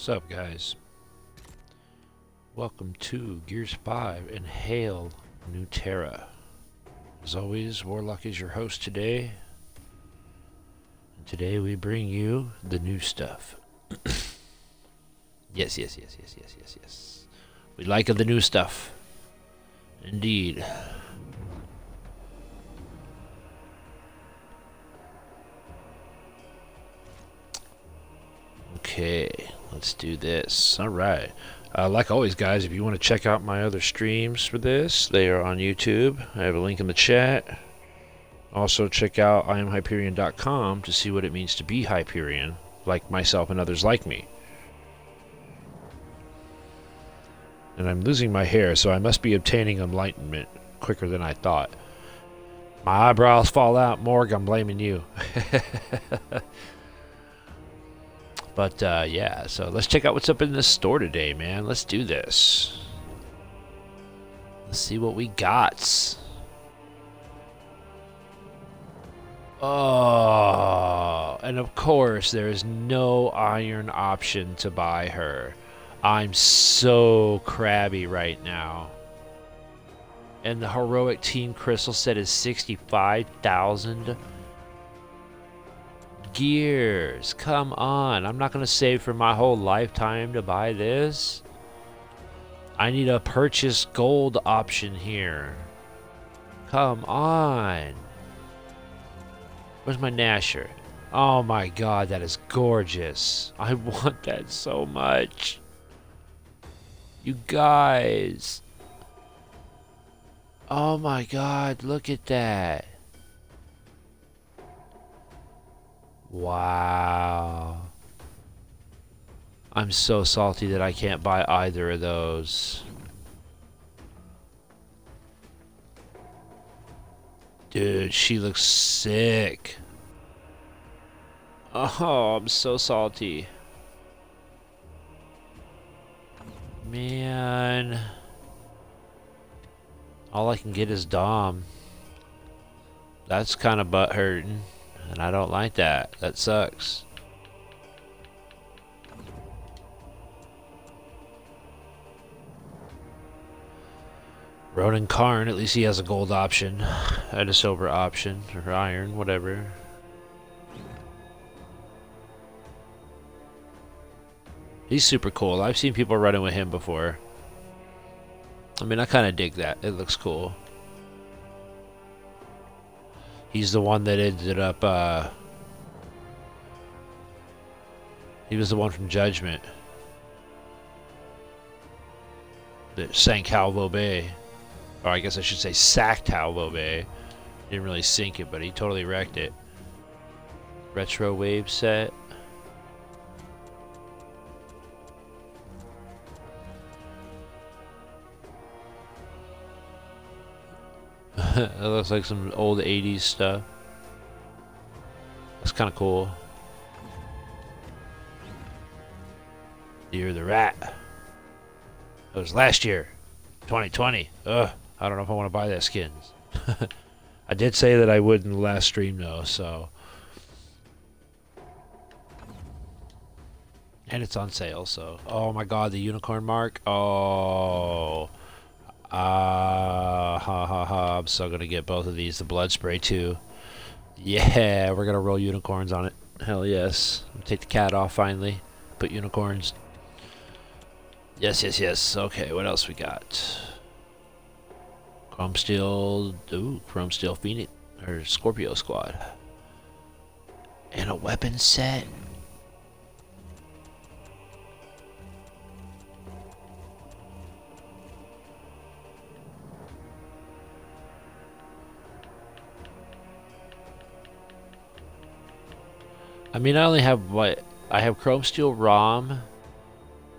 What's up, guys? Welcome to Gears 5 and Hail New Terra. As always, Warlock is your host today. And today we bring you the new stuff. yes, yes, yes, yes, yes, yes, yes. We like the new stuff. Indeed. Okay, let's do this. All right. Uh, like always, guys, if you want to check out my other streams for this, they are on YouTube. I have a link in the chat. Also, check out IamHyperion.com to see what it means to be Hyperion, like myself and others like me. And I'm losing my hair, so I must be obtaining enlightenment quicker than I thought. My eyebrows fall out, Morg, I'm blaming you. But uh, yeah, so let's check out what's up in the store today, man. Let's do this. Let's see what we got. Oh, and of course, there is no iron option to buy her. I'm so crabby right now. And the heroic team crystal set is 65,000 gears. Come on. I'm not going to save for my whole lifetime to buy this. I need a purchase gold option here. Come on. Where's my Gnasher? Oh my god, that is gorgeous. I want that so much. You guys. Oh my god, look at that. Wow. I'm so salty that I can't buy either of those. Dude, she looks sick. Oh, I'm so salty. Man. All I can get is Dom. That's kind of butt hurting. And I don't like that. That sucks. Ronin Karn, at least he has a gold option. And a silver option. Or iron, whatever. He's super cool. I've seen people running with him before. I mean, I kind of dig that. It looks cool. He's the one that ended up, uh... He was the one from Judgment. That sank Halvo Bay. Or I guess I should say sacked Halvo Bay. Didn't really sink it, but he totally wrecked it. Retro wave set. it looks like some old 80s stuff. That's kind of cool. You're the rat. It was last year. 2020. Ugh. I don't know if I want to buy that skins. I did say that I would in the last stream though, so. And it's on sale, so. Oh my god, the unicorn mark. Oh. Ah, uh, ha ha ha. I'm still gonna get both of these. The blood spray too. Yeah, we're gonna roll unicorns on it. Hell yes. Take the cat off finally. Put unicorns. Yes, yes, yes. Okay, what else we got? Chrome Steel. Ooh, Chrome Steel Phoenix. Or Scorpio Squad. And a weapon set. I mean, I only have what I have Chrome Steel Rom,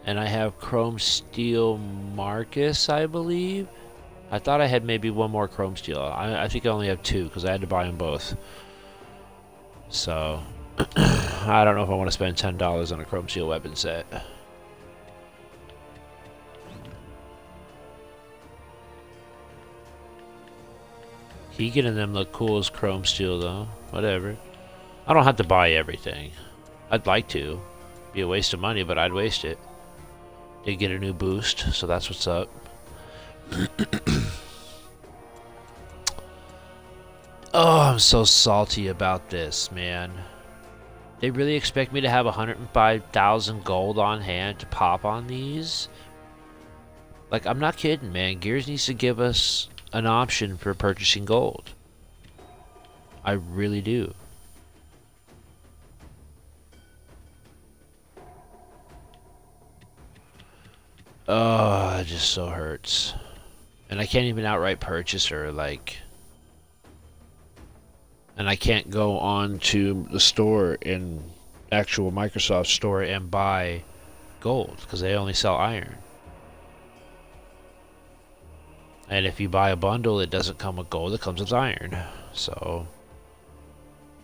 and I have Chrome Steel Marcus, I believe. I thought I had maybe one more Chrome Steel. I, I think I only have two because I had to buy them both. So, I don't know if I want to spend ten dollars on a Chrome Steel weapon set. Keegan and them look cool as Chrome Steel though. Whatever. I don't have to buy everything. I'd like to. Be a waste of money, but I'd waste it. Did get a new boost, so that's what's up. oh, I'm so salty about this, man. They really expect me to have 105,000 gold on hand to pop on these? Like, I'm not kidding, man. Gears needs to give us an option for purchasing gold. I really do. Oh, it just so hurts. And I can't even outright purchase her, like... And I can't go on to the store in actual Microsoft store and buy gold, because they only sell iron. And if you buy a bundle, it doesn't come with gold, it comes with iron. So...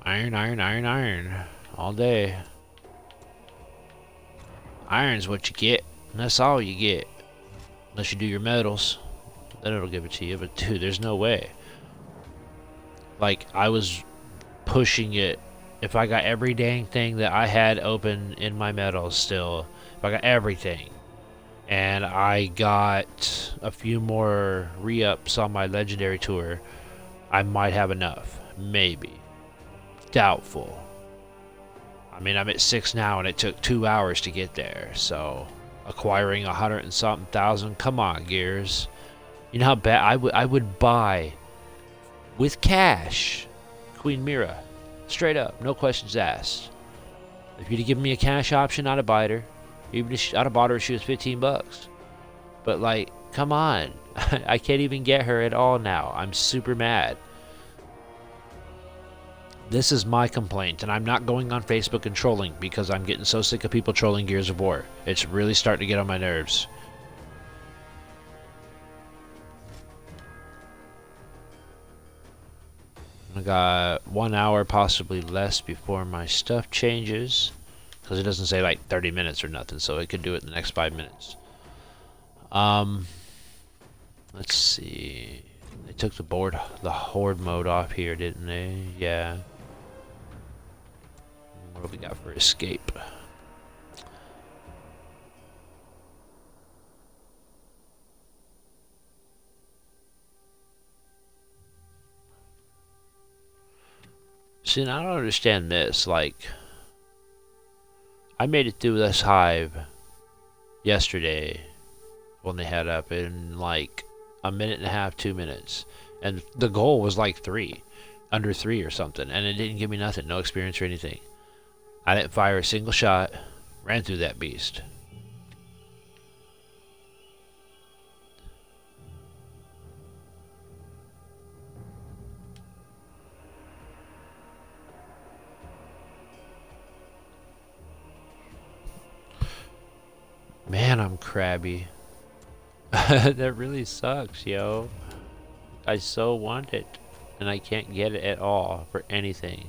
Iron, iron, iron, iron. All day. Iron's what you get. And that's all you get. Unless you do your medals. Then it'll give it to you. But dude, there's no way. Like, I was pushing it. If I got every dang thing that I had open in my metals still. If I got everything. And I got a few more re-ups on my legendary tour. I might have enough. Maybe. Doubtful. I mean, I'm at six now, and it took two hours to get there, so acquiring a hundred and something thousand. Come on, Gears. You know how bad I would I would buy with cash Queen Myrrah. straight up, no questions asked. If you'd have given me a cash option, I'd have bought her. Even if I'd have bought her if she was 15 bucks. But like, come on, I can't even get her at all now. I'm super mad. This is my complaint, and I'm not going on Facebook and trolling because I'm getting so sick of people trolling Gears of War. It's really starting to get on my nerves. I got one hour, possibly less, before my stuff changes. Because it doesn't say like 30 minutes or nothing, so it could do it in the next 5 minutes. Um, let's see. They took the board, the horde mode off here, didn't they? Yeah. What we got for escape? See, I don't understand this. Like, I made it through this hive yesterday when they had up in like a minute and a half, two minutes. And the goal was like three, under three or something. And it didn't give me nothing, no experience or anything. I didn't fire a single shot. Ran through that beast. Man, I'm crabby. that really sucks, yo. I so want it, and I can't get it at all for anything.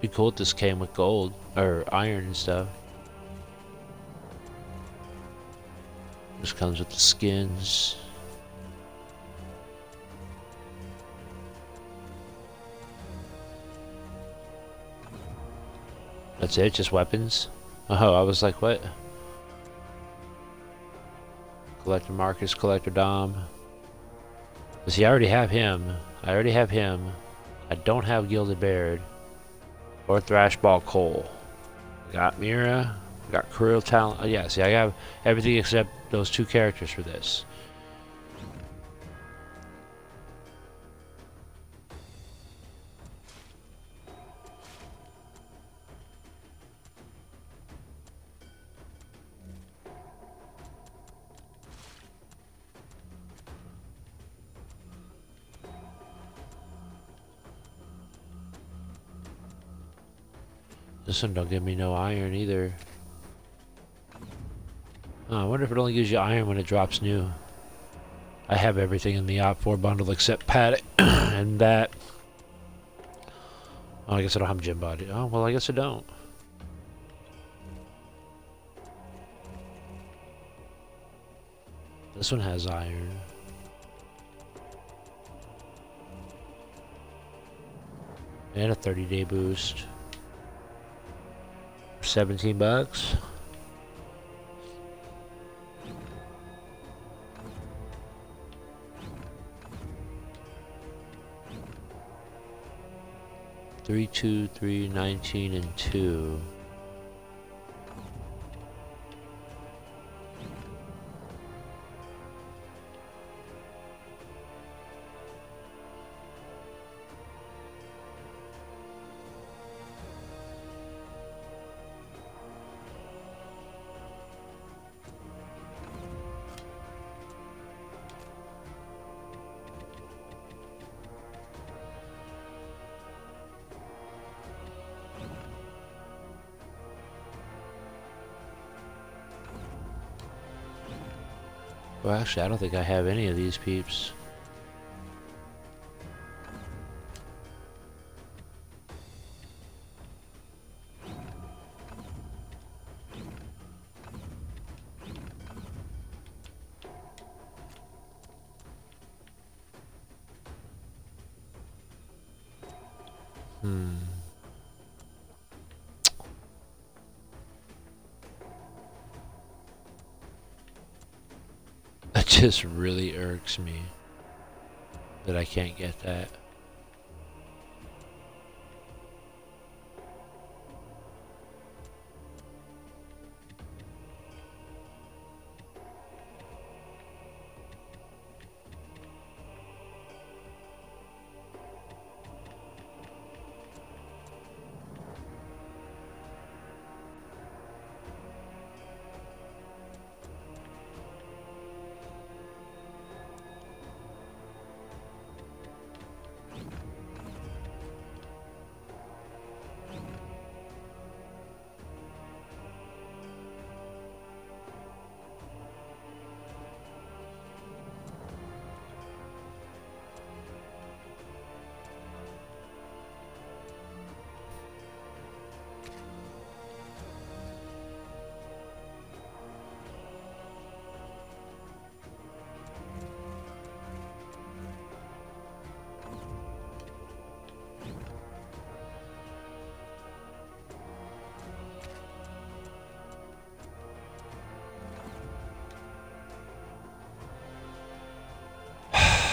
Be cool if this came with gold or iron and stuff. This comes with the skins. That's it, just weapons? Oh, I was like, what? Collector Marcus, Collector Dom. See, I already have him. I already have him. I don't have Gilded Baird. Or Thrashball Cole. Got Myrrah. Got Cruel Talent. Oh, yeah, see, I have everything except those two characters for this. This one don't give me no iron either. Oh, I wonder if it only gives you iron when it drops new. I have everything in the Op 4 bundle except Paduk and that. Oh, I guess I don't have gym body. Oh, well, I guess I don't. This one has iron. And a 30 day boost. 17 bucks. Three, two, three, nineteen, and two. Well, actually, I don't think I have any of these peeps. Just really irks me that I can't get that.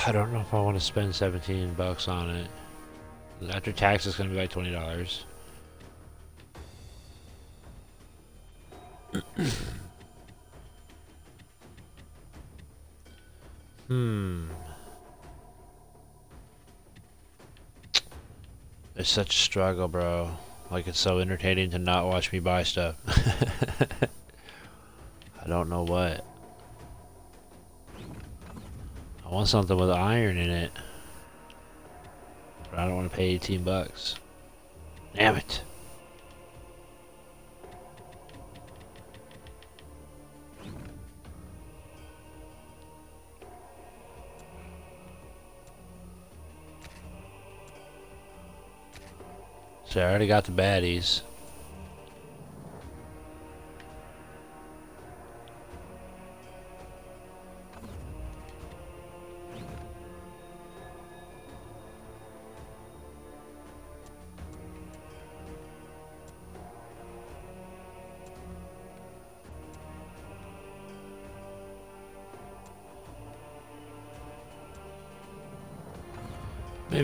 I don't know if I want to spend 17 bucks on it. After tax, it's going to be like $20. hmm. It's such a struggle, bro. Like, it's so entertaining to not watch me buy stuff. I don't know what. Want something with iron in it. But I don't want to pay 18 bucks. Damn it. So I already got the baddies.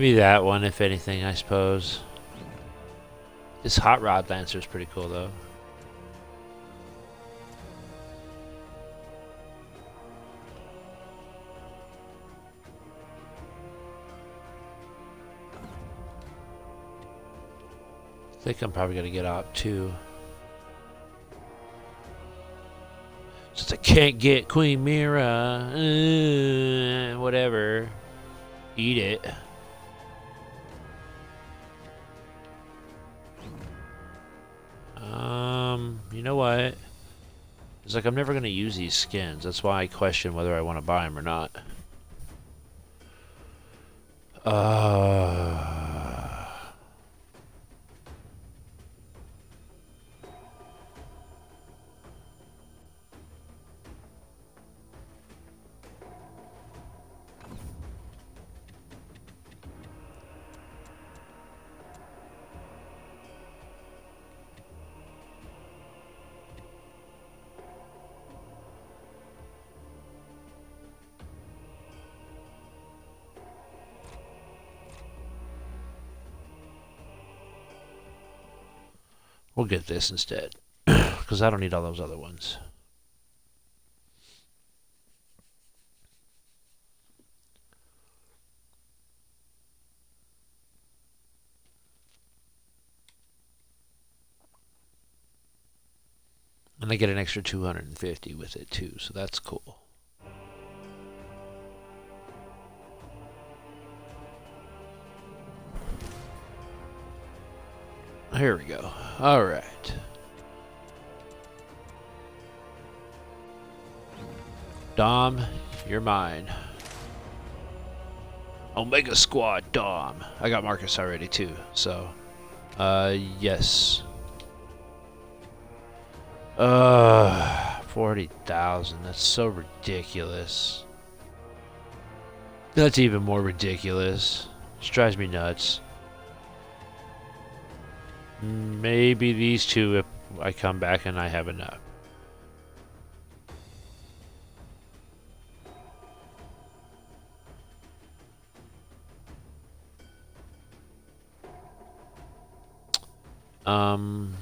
Maybe that one, if anything, I suppose. This Hot Rod Lancer is pretty cool, though. I think I'm probably going to get out too. Since I can't get Queen Myrrah, uh, whatever. Eat it. Um, you know what? It's like I'm never going to use these skins. That's why I question whether I want to buy them or not. Uh... We'll get this instead. Because I don't need all those other ones. And I get an extra 250 with it too, so that's cool. Here we go. All right. Dom, you're mine. Omega Squad, Dom. I got Marcus already too, so. Uh, yes. Uh, 40,000. That's so ridiculous. That's even more ridiculous. This drives me nuts. Maybe these two if I come back and I have enough. Um.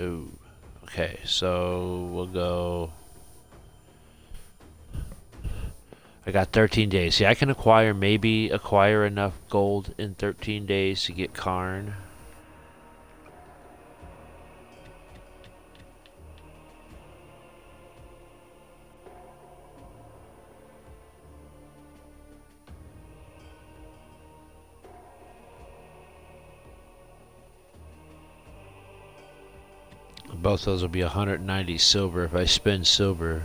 Ooh. Okay, so we'll go. I got 13 days. See, I can acquire, maybe acquire enough gold in 13 days to get Karn. Both those will be 190 silver if I spend silver.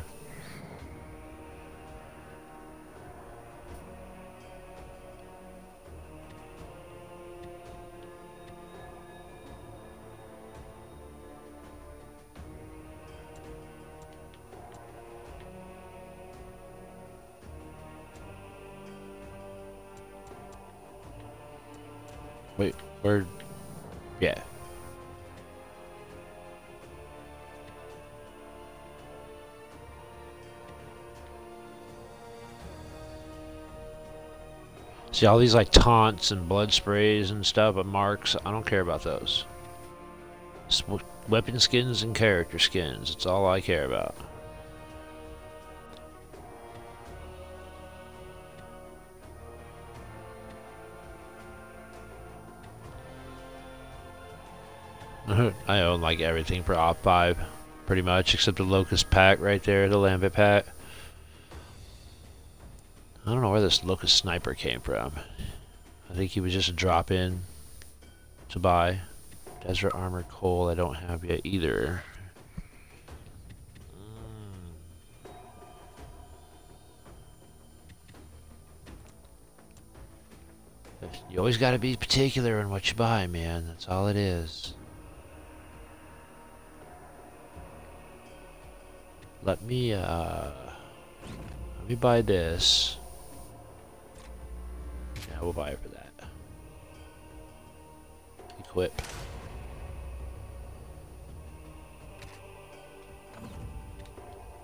Wait, where? Yeah. See all these like taunts and blood sprays and stuff, but marks, I don't care about those. weapon skins and character skins, it's all I care about. I own like everything for Op 5, pretty much, except the Locust pack right there, the Lambent pack. I don't know where this Locust Sniper came from. I think he was just a drop in to buy. Desert Armor Cole I don't have yet either. Mm. You always got to be particular in what you buy, man. That's all it is. Let me, uh... Let me buy this. I will buy it for that. Equip.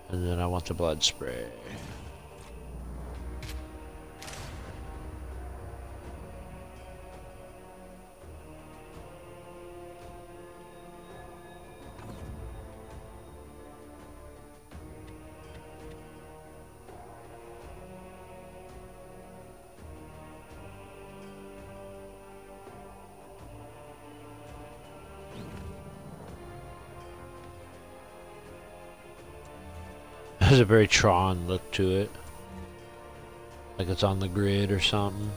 And then I want the blood spray. Has a very Tron look to it. Like it's on the grid or something.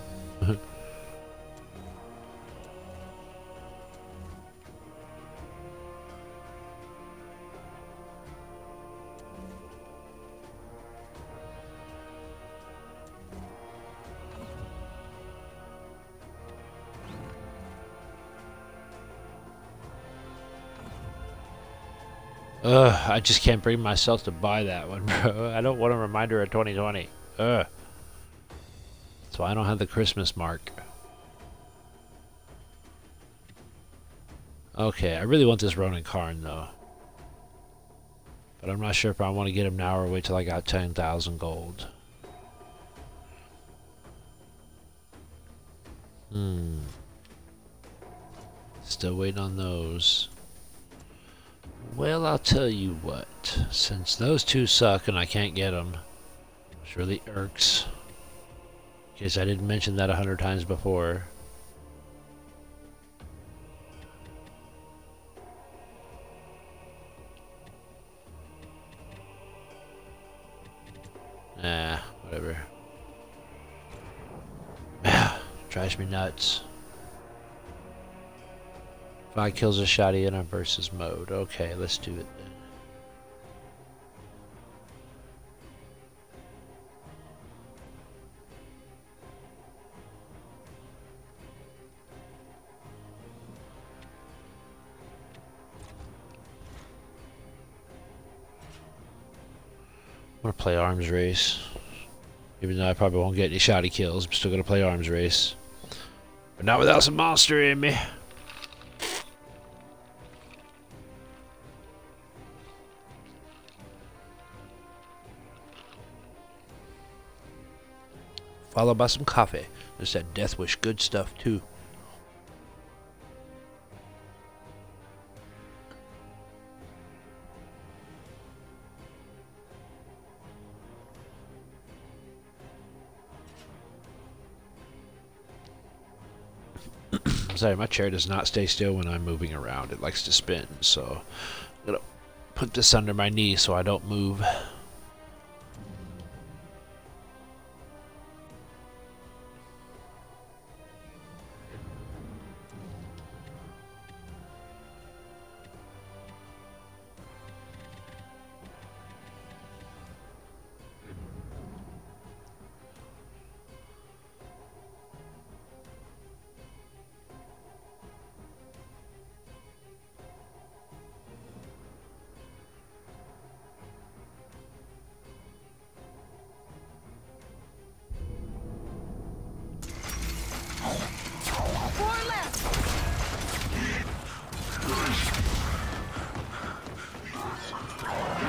I just can't bring myself to buy that one, bro. I don't want a reminder of 2020. Ugh. Why I don't have the Christmas mark. Okay, I really want this Ronin Karn, though. But I'm not sure if I want to get him now or wait till I got 10,000 gold. Hmm. Still waiting on those. Well, I'll tell you what. Since those two suck and I can't get them, which really irks. In case I didn't mention that a hundred times before. Nah, whatever. Drives me nuts. Five kills a shotty in a versus mode. Okay, let's do it then. I'm gonna play arms race. Even though I probably won't get any shotty kills, I'm still gonna play arms race. But not without some monster in me. Followed by some coffee. There's that Death Wish good stuff too. Sorry, my chair does not stay still when I'm moving around. It likes to spin, so I'm gonna put this under my knee so I don't move.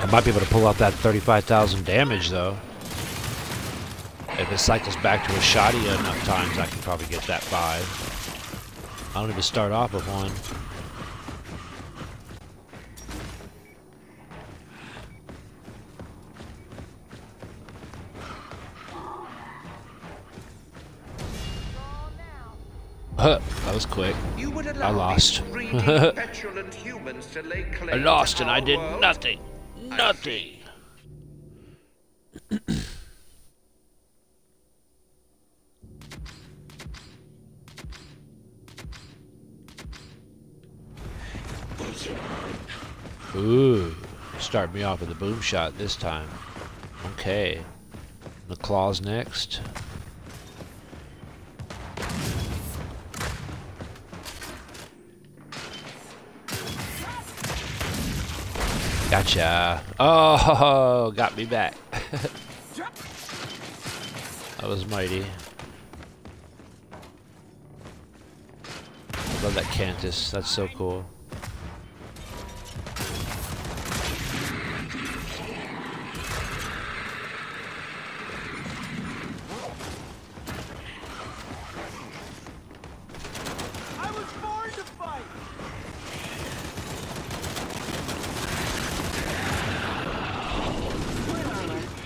I might be able to pull out that 35,000 damage, though. If it cycles back to a shotty enough times, I can probably get that 5. I don't even start off with one. Huh, that was quick. I lost. I lost and I did nothing. Nothing. Ooh, start me off with a boom shot this time. Okay. The claws next. Gotcha. Oh, got me back. that was mighty. I love that Cantus. That's so cool.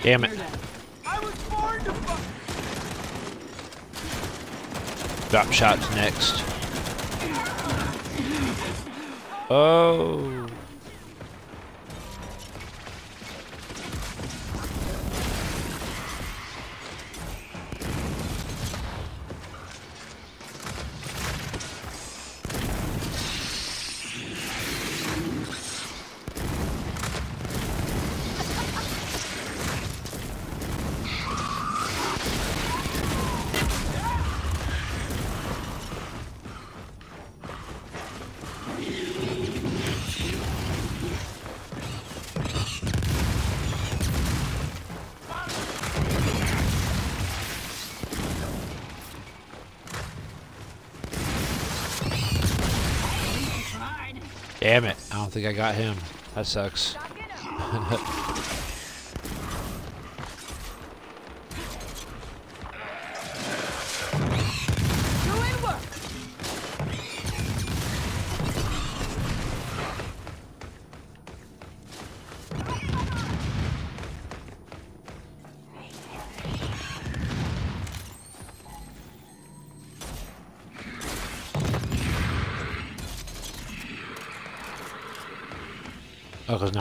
Damn it. Drop shots next. Oh. Got him. That sucks.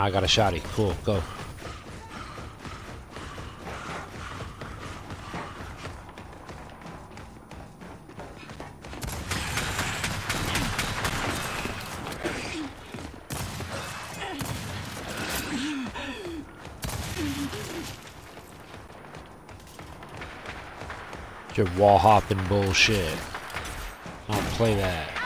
now I got a shotty. Cool, go. Your wall hopping bullshit. I don't play that.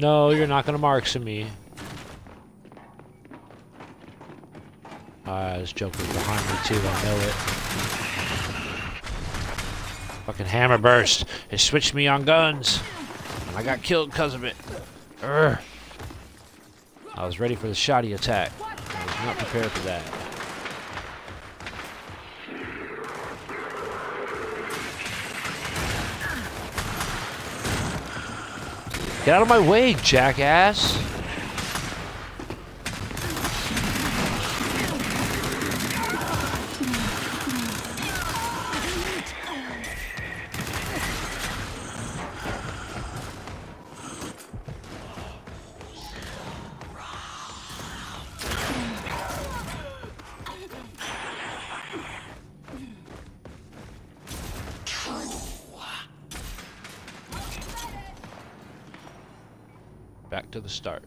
No, you're not gonna marks me. Ah, this Joker's behind me too, I know it. Fucking hammer burst. It switched me on guns. And I got killed because of it. Urgh. I was ready for the shoddy attack. I was not prepared for that. Get out of my way, jackass! Back to the start.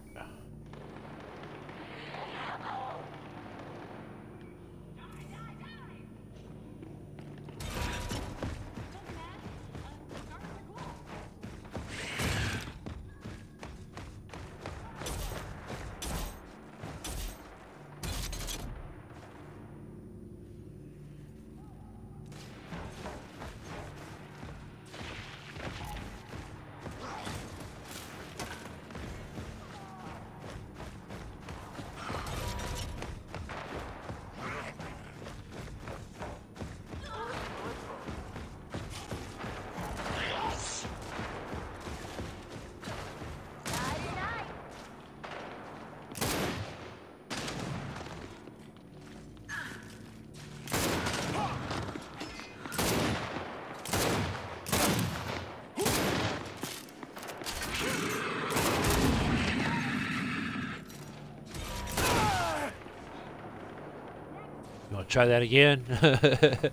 You want to try that again?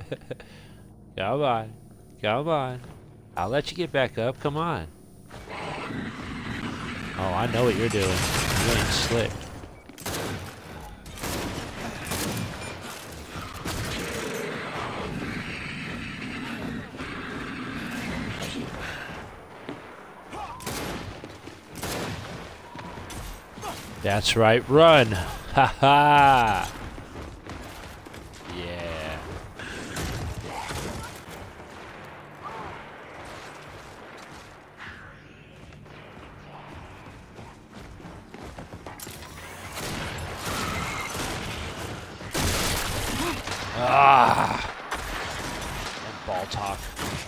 Come on. Come on. I'll let you get back up. Come on. Oh, I know what you're doing. You're slick. That's right, run! Ha ha! Yeah. Ah! And Boltok.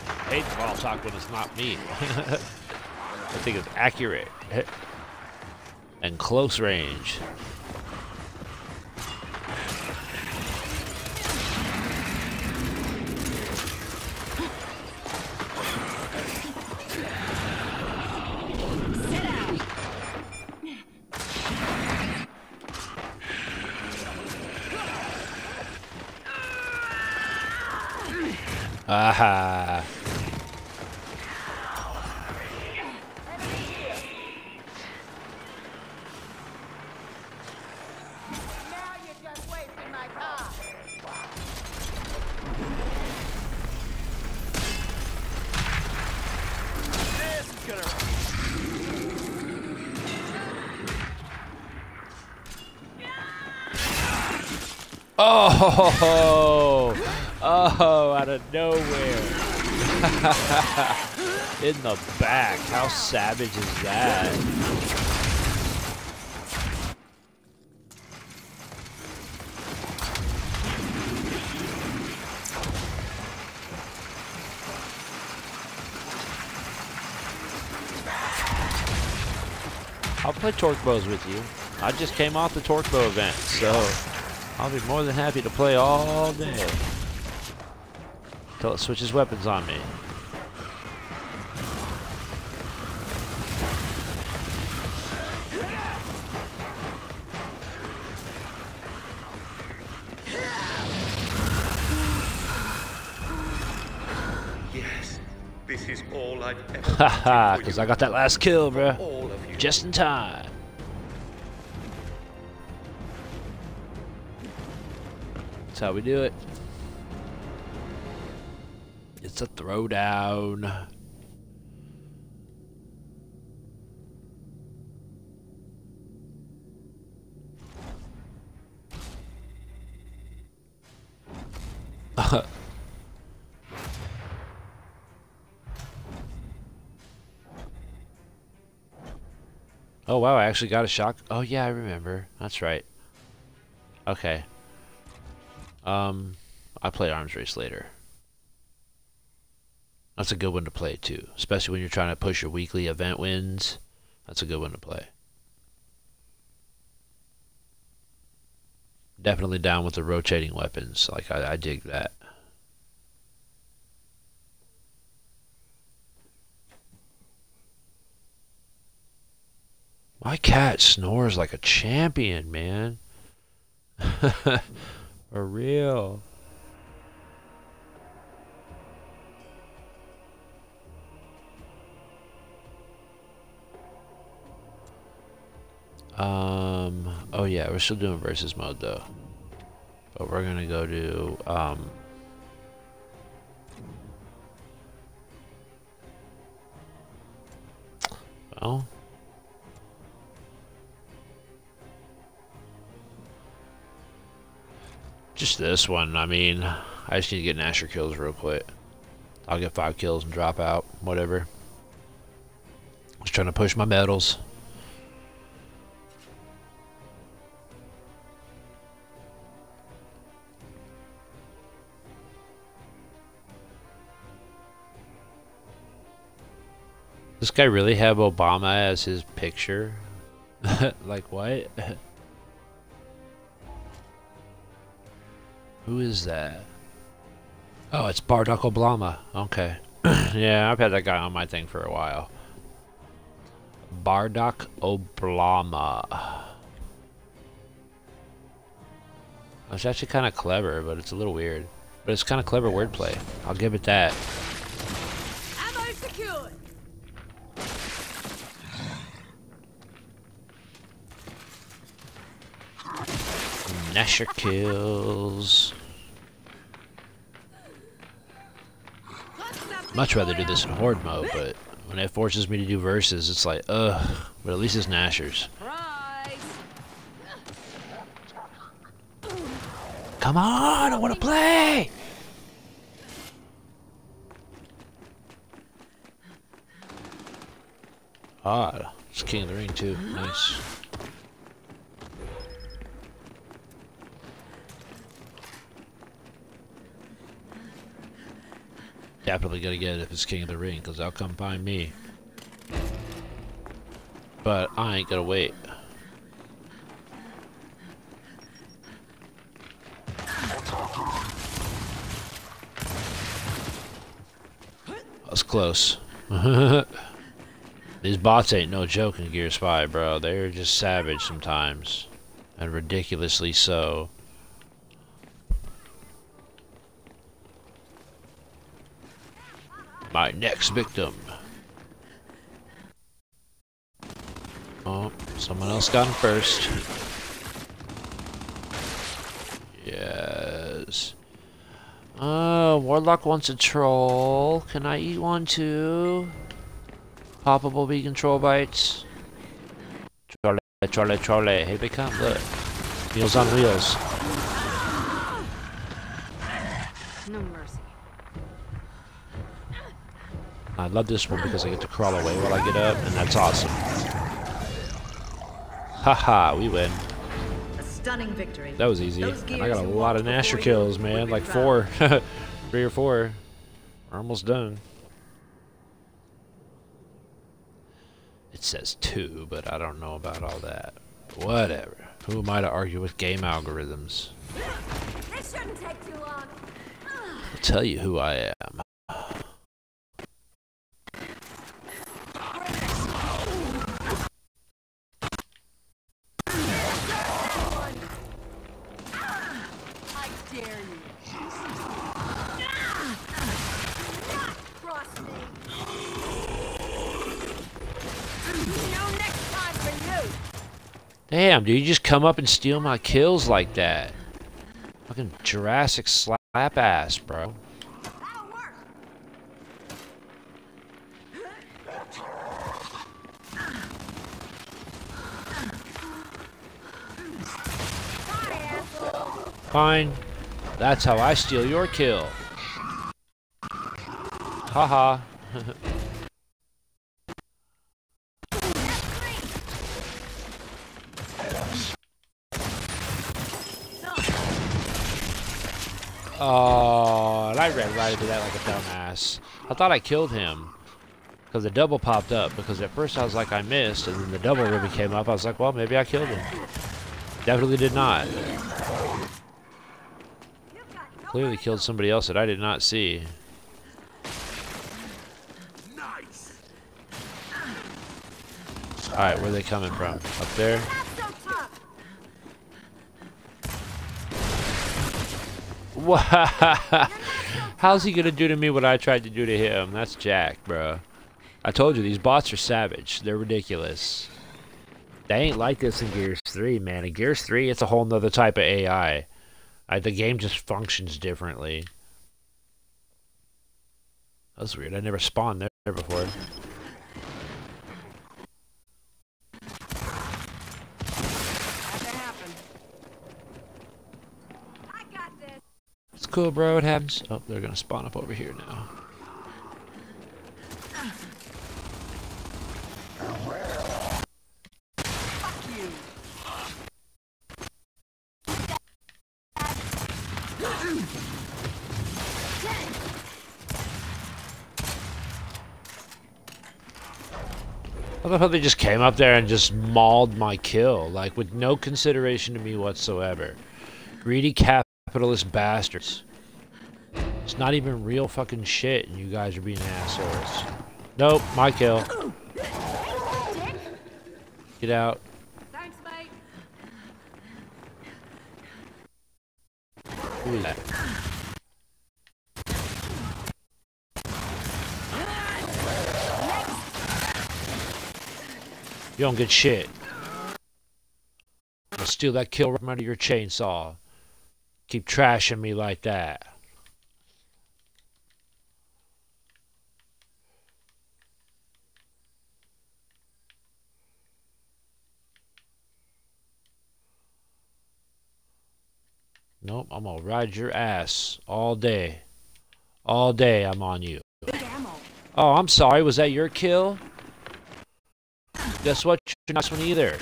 I hate Boltok when it's not me. I think it's accurate and close range. Oh, oh, out of nowhere. In the back. How savage is that? I'll play torque bows with you. I just came off the torque bow event, so I'll be more than happy to play all day. Until it switches weapons on me. Yes, this is all I've ever Haha, because. I got that last kill, For bruh. all of you. Just in time. How we do it. It's a throwdown. Oh wow, I actually got a shock. Oh yeah, I remember. That's right. Okay. Um, I play arms race later. That's a good one to play too, especially when you're trying to push your weekly event wins. That's a good one to play. Definitely down with the rotating weapons. Like I, I dig that. My cat snores like a champion, man. For real. Um, oh yeah, we're still doing versus mode though. But we're gonna go to, um, well, Just this one. I mean, I just need to get Gnasher kills real quick. I'll get five kills and drop out. Whatever. Just trying to push my medals. This guy really have Obama as his picture? like what? Who is that? Oh, it's Bardock Oblama. Okay. yeah, I've had that guy on my thing for a while. Bardock Oblama. It's actually kind of clever, but it's a little weird. But it's kind of clever wordplay. I'll give it that. Ammo secured. Gnasher kills. Much rather do this in horde mode, but when it forces me to do verses, it's like, ugh. But at least it's Gnashers. Come on, I want to play. Ah, it's King of the Ring too. Nice. Definitely gonna get it if it's King of the Ring, because they'll come find me. But I ain't gonna wait. That's close. These bots ain't no joke in Gears 5, bro. They're just savage sometimes. And ridiculously so. My next victim. Oh, someone else got him first. Yes. Oh, Warlock wants a troll. Can I eat one too? Poppable vegan troll bites. Trolle, trolle, trolle. Here they come, look. Meals on wheels. mercy. I love this one because I get to crawl away while I get up, and that's awesome. Haha, we win. A stunning victory. That was easy. And I got a lot of Gnasher kills, man. Like four. Three or four. We're almost done. It says two, but I don't know about all that. Whatever. Who am I to argue with game algorithms? This shouldn't take too long. I'll tell you who I am. I dare you. Cross me. No next time for you. Damn, dude, you just come up and steal my kills like that. Fucking Jurassic slap ass, bro. Fine. That's how I steal your kill. Haha. oh, and I ran right into that like a dumbass. I thought I killed him. Because the double popped up. Because at first I was like, I missed. And then the double ribbon came up. I was like, well, maybe I killed him. Definitely did not. Clearly killed somebody else that I did not see. Alright, where are they coming from? Up there? Not so tough. Wha- How's he gonna do to me what I tried to do to him? That's Jack, bro. I told you, these bots are savage. They're ridiculous. They ain't like this in Gears 3, man. In Gears 3, it's a whole nother type of AI. Uh, the game just functions differently. That's weird. I never spawned there before. Had to happen. I got this. It's cool, bro. It happens. Oh, they're gonna spawn up over here now. I love how they just came up there and just mauled my kill, like with no consideration to me whatsoever. Greedy capitalist bastards. It's not even real fucking shit, and you guys are being assholes. Nope, my kill. Get out. Thanks, mate. Who is that? You don't get shit. I'll steal that kill right out of your chainsaw. Keep trashing me like that. Nope, I'm gonna ride your ass all day. All day I'm on you. Oh, I'm sorry. Was that your kill? Guess what? You're not one either.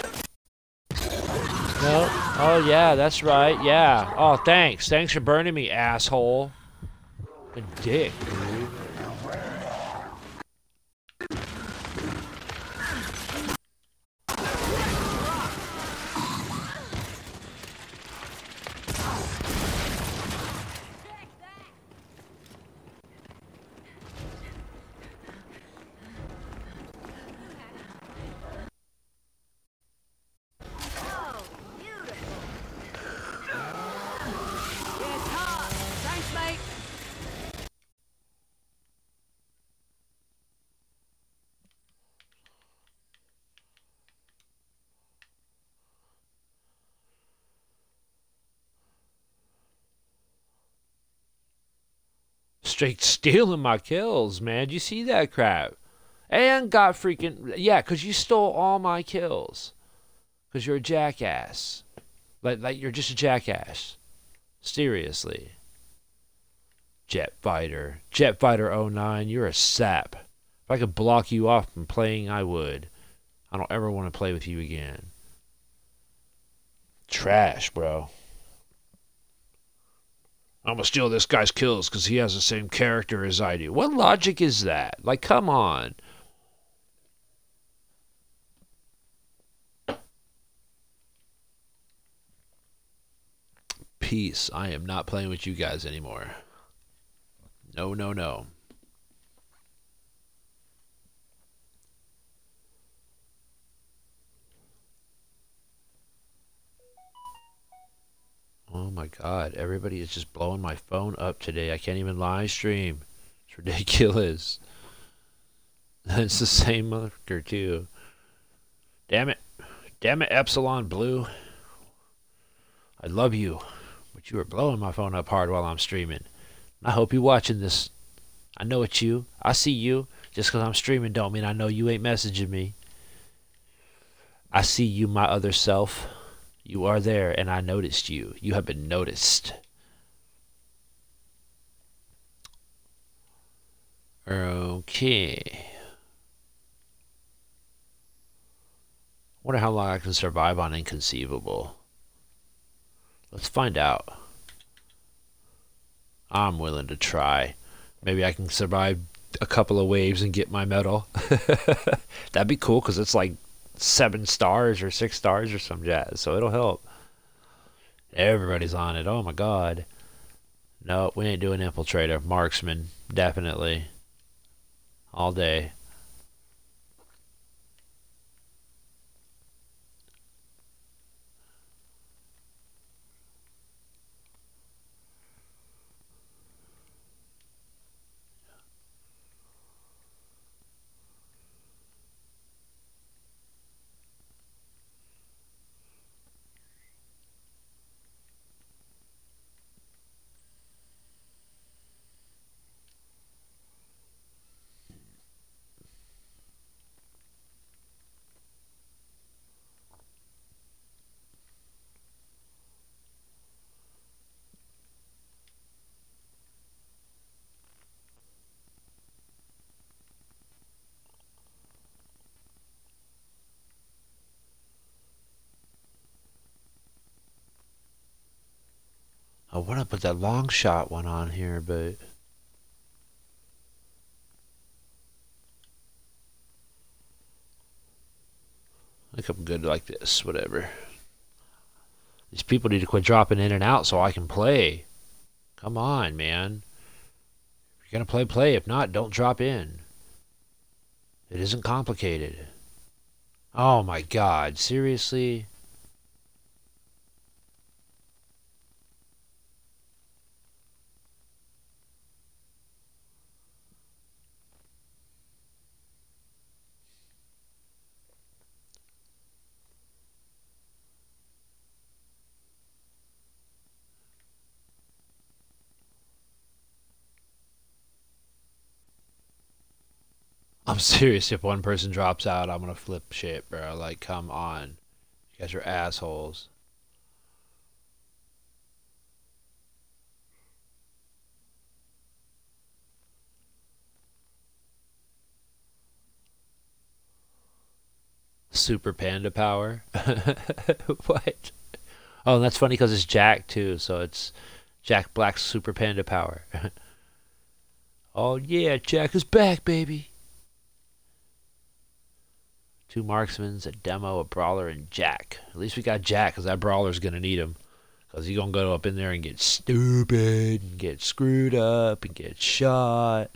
No. Oh yeah, that's right. Yeah. Oh, thanks. Thanks for burning me, asshole. A dick, dude. Oh, beautiful. It's hot. Thanks, mate. Straight stealing my kills, man. Do you see that crap? And got freaking yeah, cause you stole all my kills. Cause you're a jackass. Like like you're just a jackass. Seriously. Jet Fighter. Jet Fighter 09, you're a sap. If I could block you off from playing, I would. I don't ever want to play with you again. Trash, bro. I'm gonna steal this guy's kills because he has the same character as I do. What logic is that? Like, come on. Peace. I am not playing with you guys anymore. No, no, no. Oh my god, everybody is just blowing my phone up today. I can't even live stream. It's ridiculous. it's the same motherfucker too. Damn it. Damn it, Epsilon Blue. I love you, but you are blowing my phone up hard while I'm streaming. I hope you're watching this. I know it's you. I see you. Just 'cause I'm streaming don't mean I know you ain't messaging me. I see you, my other self. You are there, and I noticed you. You have been noticed. Okay. Wonder how long I can survive on Inconceivable. Let's find out. I'm willing to try. Maybe I can survive a couple of waves and get my medal. That'd be cool because it's like seven stars or six stars or some jazz, so it'll help. Everybody's on it. Oh my god. No, we ain't doing infiltrator. Marksman, definitely. All day. Put that long shot one on here, but I think I'm good like this, whatever. These people need to quit dropping in and out so I can play. Come on, man. If you're going to play, play. If not, don't drop in. It isn't complicated. Oh my god, seriously? Serious. If one person drops out, I'm gonna flip shit, bro. Like, come on. You guys are assholes. Super panda power. what? Oh, that's funny because it's Jack too, so it's Jack Black's super panda power. oh yeah, Jack is back, baby. Two marksmen, a demo, a brawler, and Jack. At least we got Jack, because that brawler's going to need him. Because he's going to go up in there and get stupid, and get screwed up, and get shot.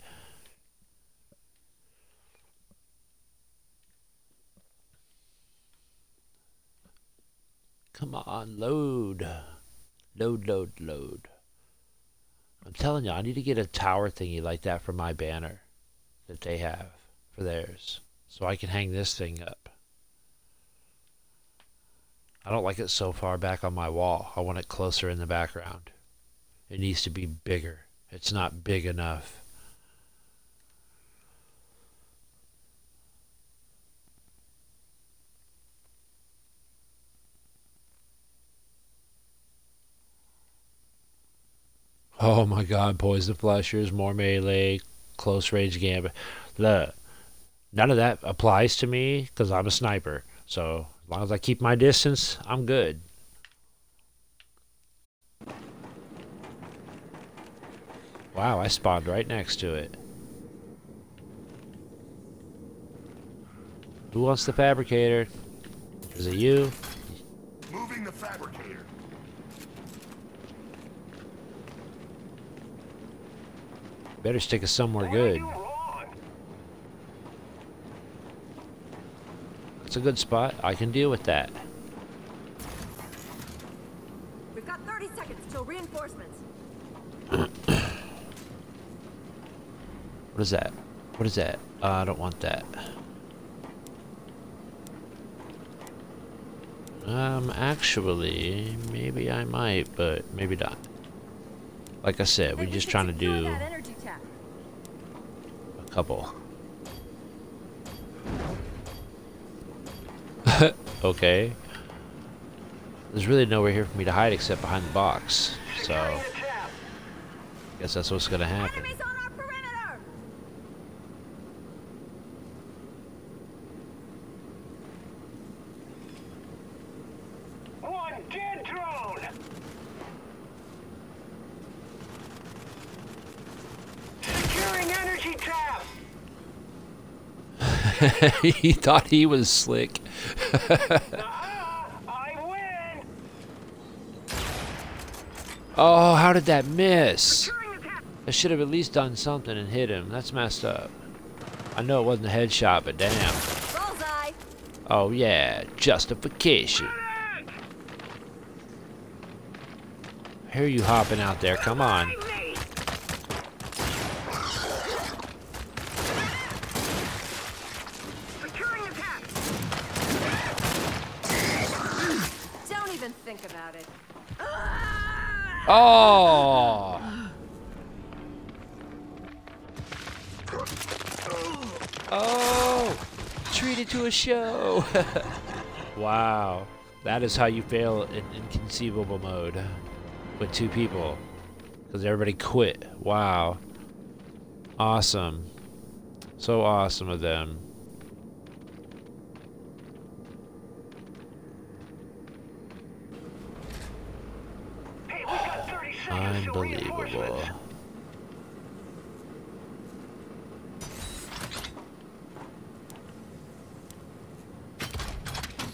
Come on, load. Load, load, load. I'm telling you, I need to get a tower thingy like that for my banner that they have for theirs. So I can hang this thing up. I don't like it so far back on my wall. I want it closer in the background. It needs to be bigger. It's not big enough. Oh my god, poison flushers, more melee, close range gambit. Look, none of that applies to me because I'm a sniper. So as long as I keep my distance, I'm good. Wow, I spawned right next to it. Who wants the fabricator? Is it you? Moving the fabricator. Better stick us somewhere good. That's a good spot. I can deal with that. We've got 30 seconds till reinforcements. What is that? What is that? Uh, I don't want that. Um, actually, maybe I might, but maybe not. Like I said, we're just trying to do That energy tap. a couple. Okay. There's really nowhere here for me to hide except behind the box. So, I guess that's what's gonna happen. Enemies on our perimeter! One dead drone. Securing energy tap. he thought he was slick. I win. Oh, how did that miss? Securing the tap. I should have at least done something and hit him. That's messed up. I know it wasn't a headshot, but damn. Bullseye! Oh yeah, justification. I hear you hopping out there. Come on. wow. That is how you fail in inconceivable mode. With two people. Because everybody quit. Wow. Awesome. So awesome of them. Hey, we got 30 seconds to Unbelievable. reinforcements.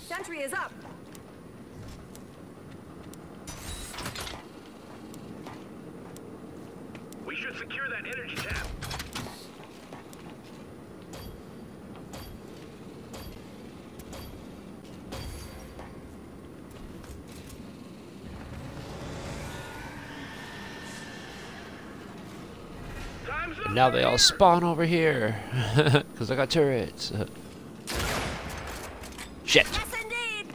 Sentry is up. We should secure that energy tap. Time's up. And now they all spawn over here. Because I got turrets. Shit. Yes, indeed!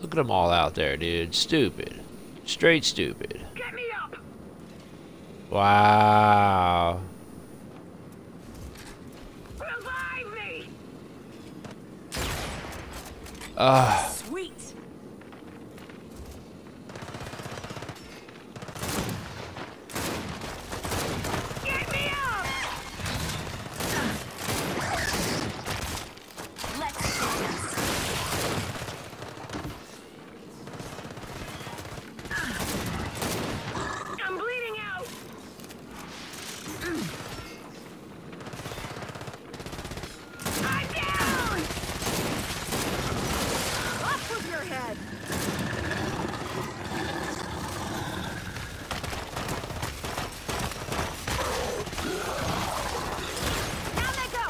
Look at them all out there, dude. Stupid. Straight stupid. Get me up. Wow. Revive me. Ah. Sweet! Get me up. Let's do this! I'm bleeding out. I'm down. Off with your head! Down they go!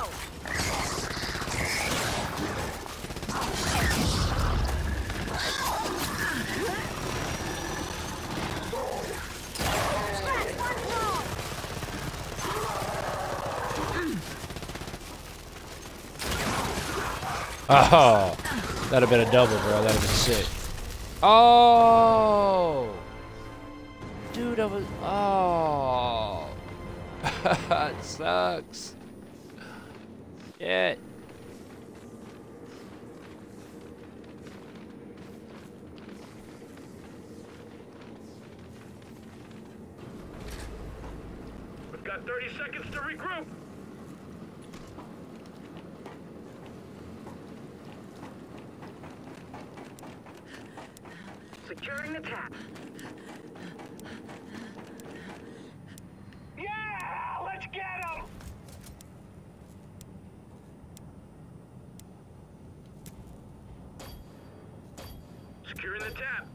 Scratch one wall! Oh. That'd have been a double, bro. That'd have been sick. Oh. Dude, I was. Oh. it sucks. Shit. got 30 seconds to regroup. Securing the tap. Yeah! Let's get him! Securing the tap.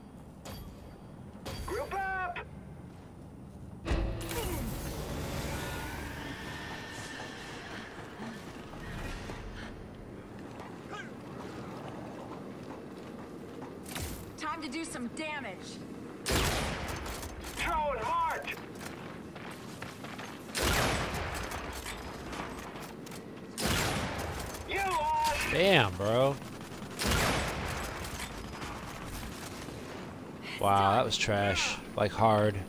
Group up! Time to do some damage. Throwing marked! You lost! Damn, bro. Wow, that was trash. Like hard.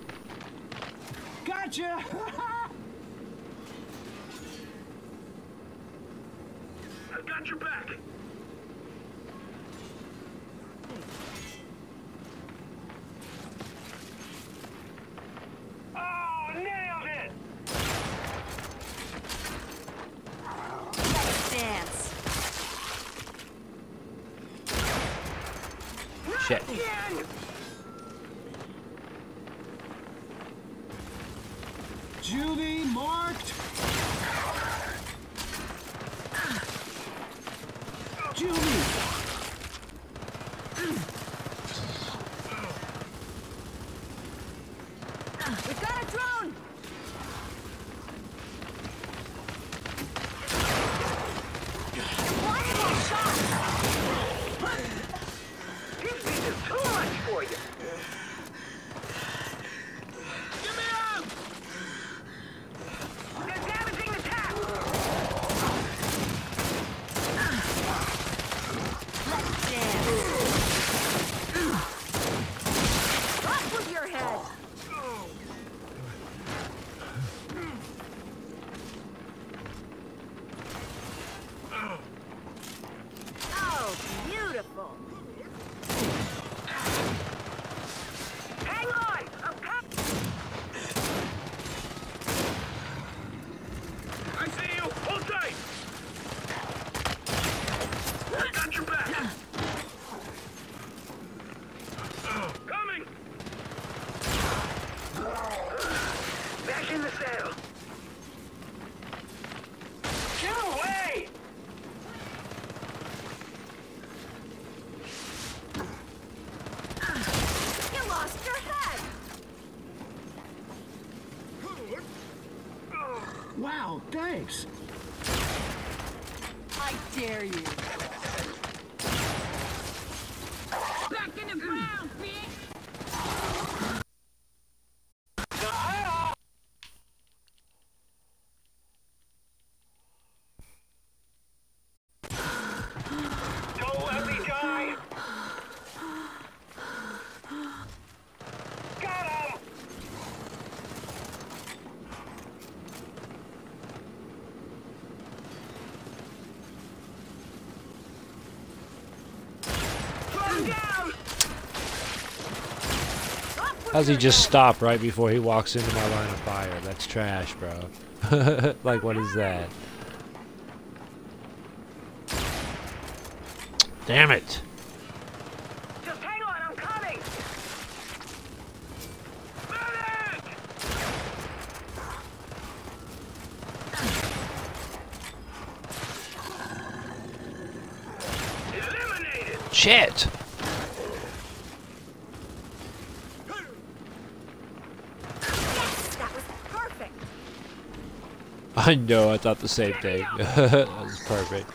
How's he just stop right before he walks into my line of fire? That's trash, bro. like, what is that? Damn it. Just hang on, I'm coming! Medic! Eliminated! Shit. Yes, that was perfect. I know, I thought the same thing. that was perfect.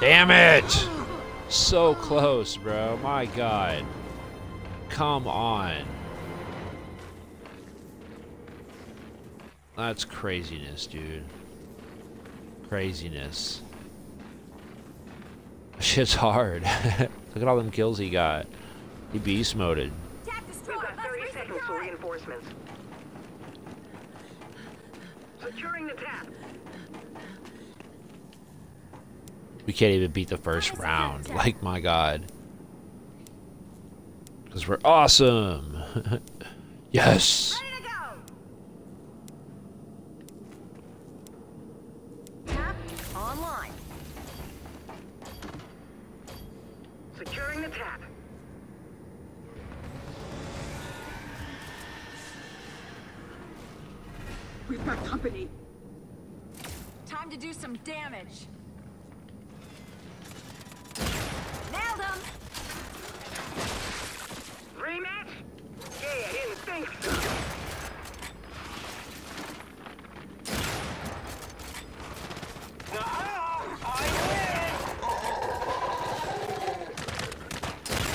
Damn it! So close, bro. My god. Come on. That's craziness, dude. Craziness. Shit's hard. Look at all them kills he got. He beast moded. Tap We've got 30 seconds for reinforcements. Securing the tap. We can't even beat the first round. Like, my god. Because we're awesome. yes. Ready to go. Tap online. Securing the tap. We've got company. Time to do some damage. Nailed him. Rematch? Yeah, I didn't think so.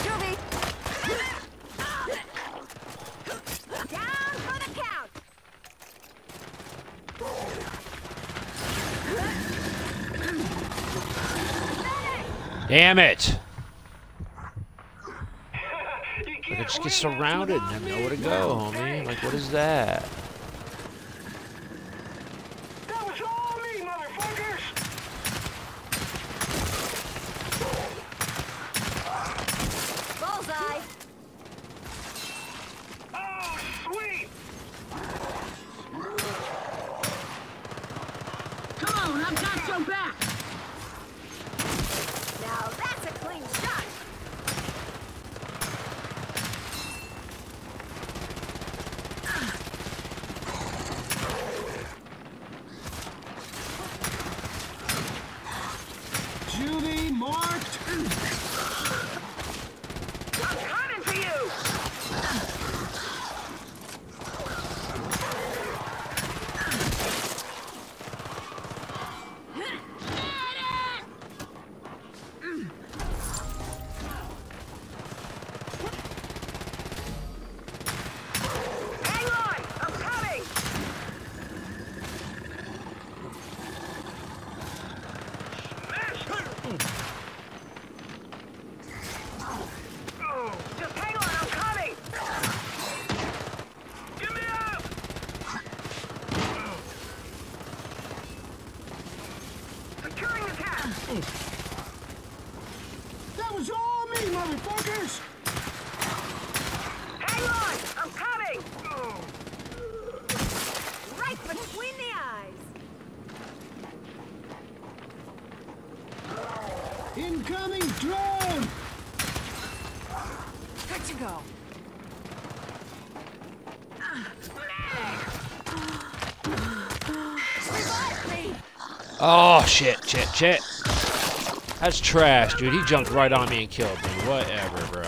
Juvie. Down for the count. Damn it. I just get surrounded and have nowhere to go, homie. Like, what is? That was all me, motherfuckers! Bullseye. Oh, sweet! Come on, I've got your back. Now that's a clean shot. Juvie marked. I'm coming for you! Hang on! I'm coming! Just hang on, I'm coming! Give me up! Securing the tap! That was all me, motherfuckers. Hang on! I'm coming! Right between the eyes. Incoming drone. Good to go. Revive me. Oh, shit, shit, shit. That's trash, dude. He jumped right on me and killed me. Whatever, bro.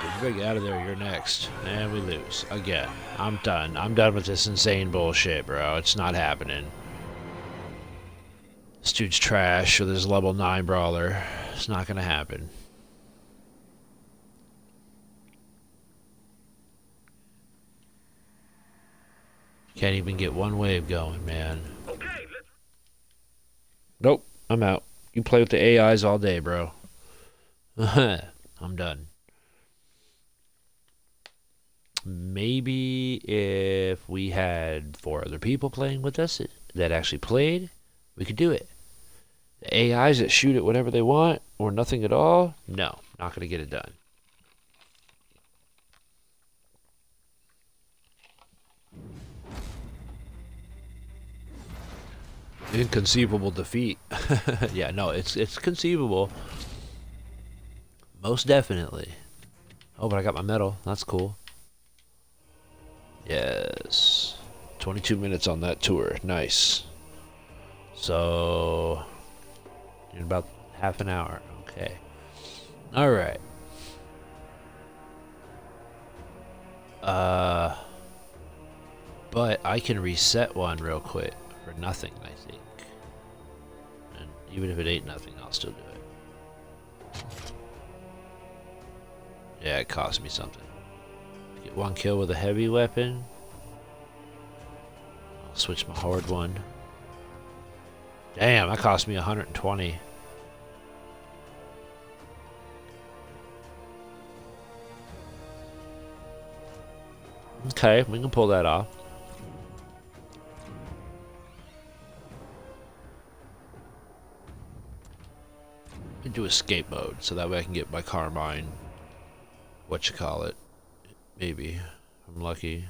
You better get out of there. You're next. And we lose. Again. I'm done. I'm done with this insane bullshit, bro. It's not happening. This dude's trash with his level 9 brawler. It's not gonna happen. Can't even get one wave going, man. Okay, let's... Nope, I'm out. You play with the AIs all day, bro. I'm done. Maybe if we had four other people playing with us that actually played, we could do it. The AIs that shoot at whatever they want or nothing at all, no, not going to get it done. Inconceivable defeat. yeah, no, it's it's conceivable. Most definitely. Oh, but I got my medal. That's cool. Yes. 22 minutes on that tour. Nice. So, in about half an hour. Okay. All right. Uh, but I can reset one real quick for nothing, even if it ain't nothing, I'll still do it. Yeah, it cost me something. Get one kill with a heavy weapon. I'll switch my hard one. Damn, that cost me 120. Okay, we can pull that off. Into escape mode so that way I can get my Carmine. What you call it? Maybe. I'm lucky.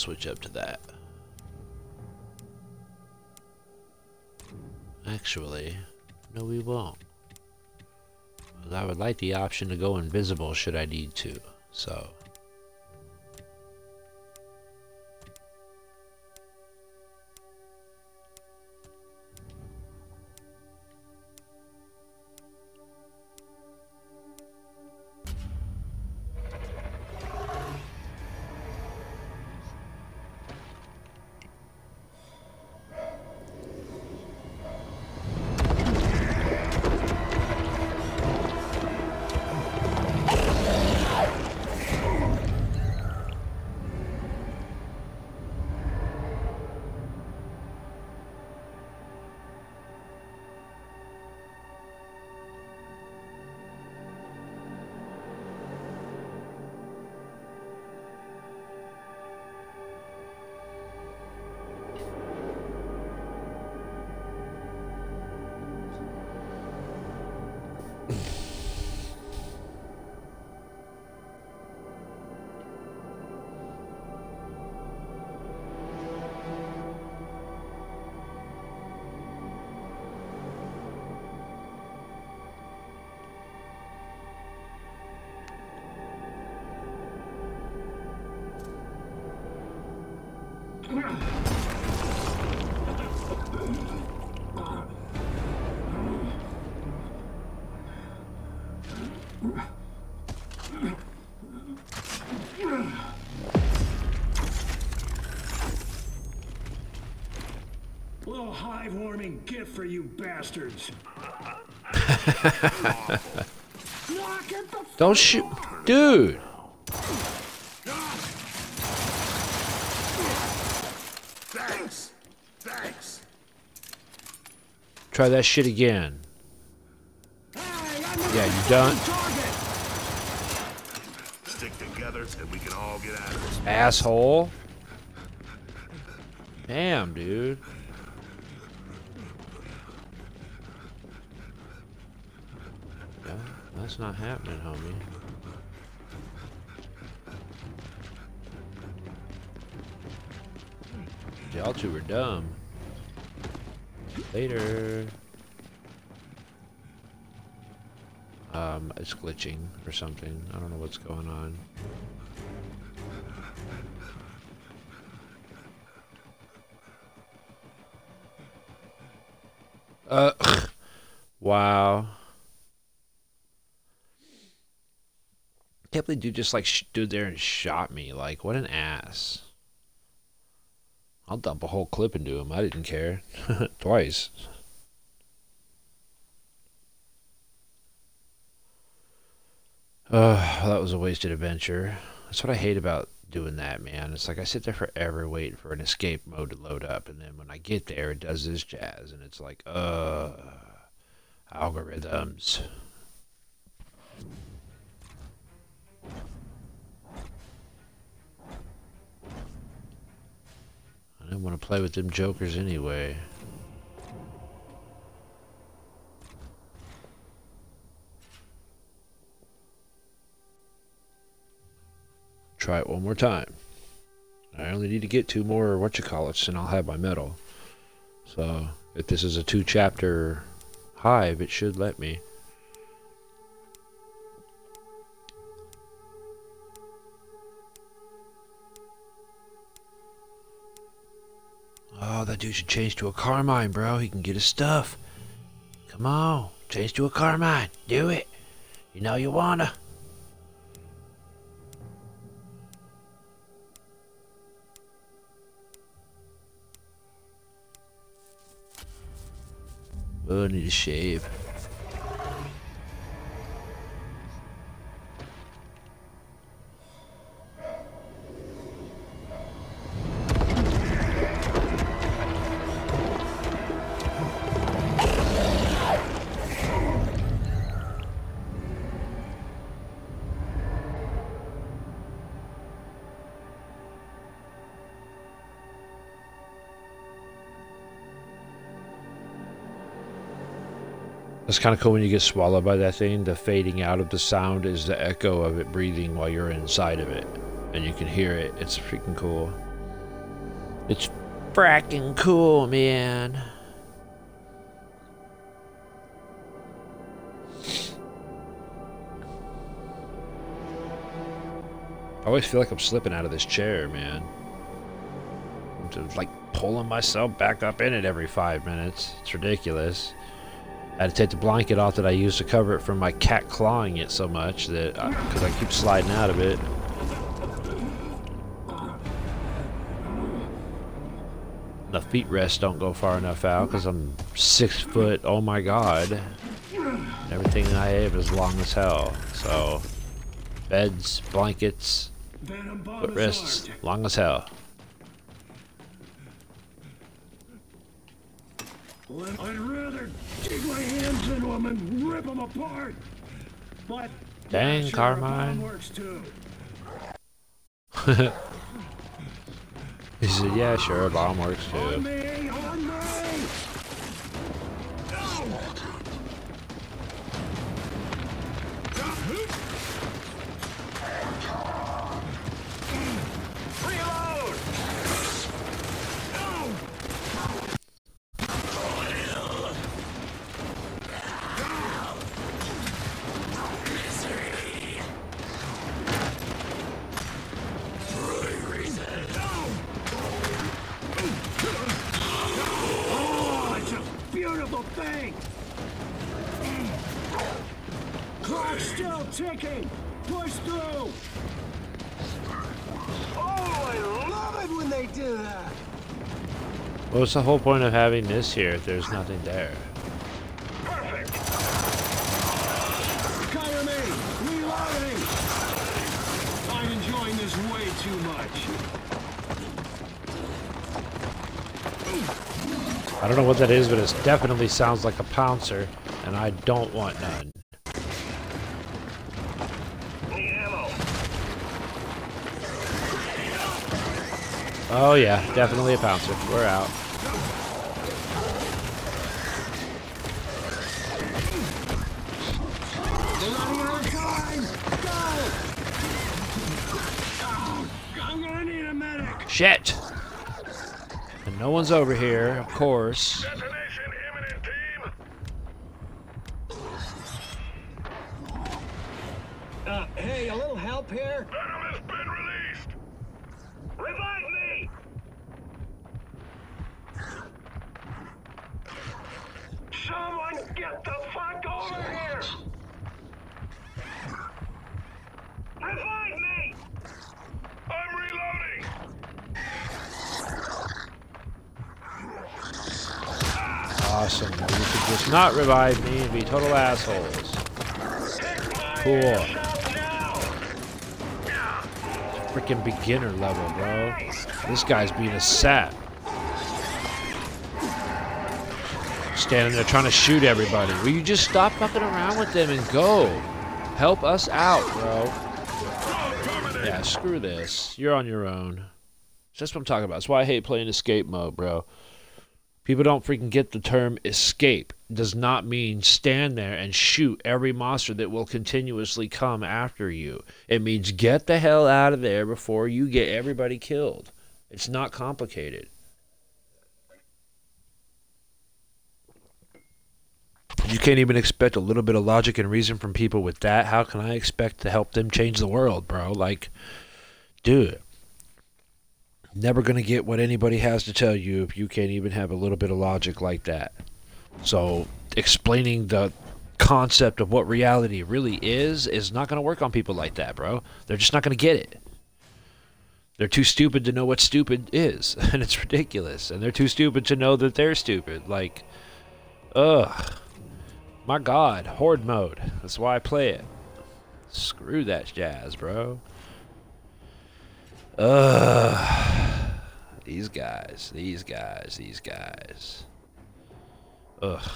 Switch up to that. Actually, no we won't. I would like the option to go invisible should I need to, so... Little hive warming gift for you bastards. Knock it the Don't shoot, dude. Thanks. Thanks. Try that shit again. Hey, I'm the Yeah, you done? Stick together so we can all get out of this. Asshole. Damn, dude. It's glitching or something. I don't know what's going on. Uh, wow. Can't believe dude just like stood there and shot me. Like, what an ass. I'll dump a whole clip into him. I didn't care. Twice. Uh, that was a wasted adventure. That's what I hate about doing that, man. It's like I sit there forever waiting for an escape mode to load up, and then when I get there, it does this jazz, and it's like, uh, algorithms. I didn't want to play with them jokers anyway. Try it one more time. I only need to get two more what you call it, and I'll have my medal. So if this is a two chapter hive, it should let me. Oh, that dude should change to a Carmine, bro. He can get his stuff. Come on, change to a Carmine. Do it. You know you wanna. Need a shave. Kind of cool when you get swallowed by that thing. The fading out of the sound is the echo of it breathing while you're inside of it. And you can hear it. It's freaking cool. It's fracking cool, man. I always feel like I'm slipping out of this chair, man. I'm just like pulling myself back up in it every five minutes. It's ridiculous. I had to take the blanket off that I used to cover it from my cat clawing it so much that because I, I keep sliding out of it. The feet rest don't go far enough out because I'm six foot. Oh my god! Everything I have is long as hell. So beds, blankets, foot rests, long as hell. I'd rather dig my hands into them and rip them apart. But Dang, sure, Carmine. He said, yeah, sure, a bomb works too. What's the whole point of having this here if there's nothing there? Perfect! Cover me. Reloading. I'm enjoying this way too much. I don't know what that is, but it definitely sounds like a pouncer, and I don't want none. Oh yeah, definitely a pouncer. We're out. Shit! And no one's over here, of course. Not revive me and be total assholes. Cool. Freaking beginner level, bro. This guy's being a sap. Standing there trying to shoot everybody. Will you just stop fucking around with them and go? Help us out, bro. Yeah, screw this. You're on your own. That's what I'm talking about. That's why I hate playing escape mode, bro. People don't freaking get the term escape. It does not mean stand there and shoot every monster that will continuously come after you. It means get the hell out of there before you get everybody killed. It's not complicated. You can't even expect a little bit of logic and reason from people with that. How can I expect to help them change the world, bro? Like, dude. Never going to get what anybody has to tell you if you can't even have a little bit of logic like that. So, explaining the concept of what reality really is is not going to work on people like that, bro. They're just not going to get it. They're too stupid to know what stupid is, and it's ridiculous. And they're too stupid to know that they're stupid. Like, ugh. My god, horde mode. That's why I play it. Screw that jazz, bro. Ugh. These guys, these guys, these guys. Ugh.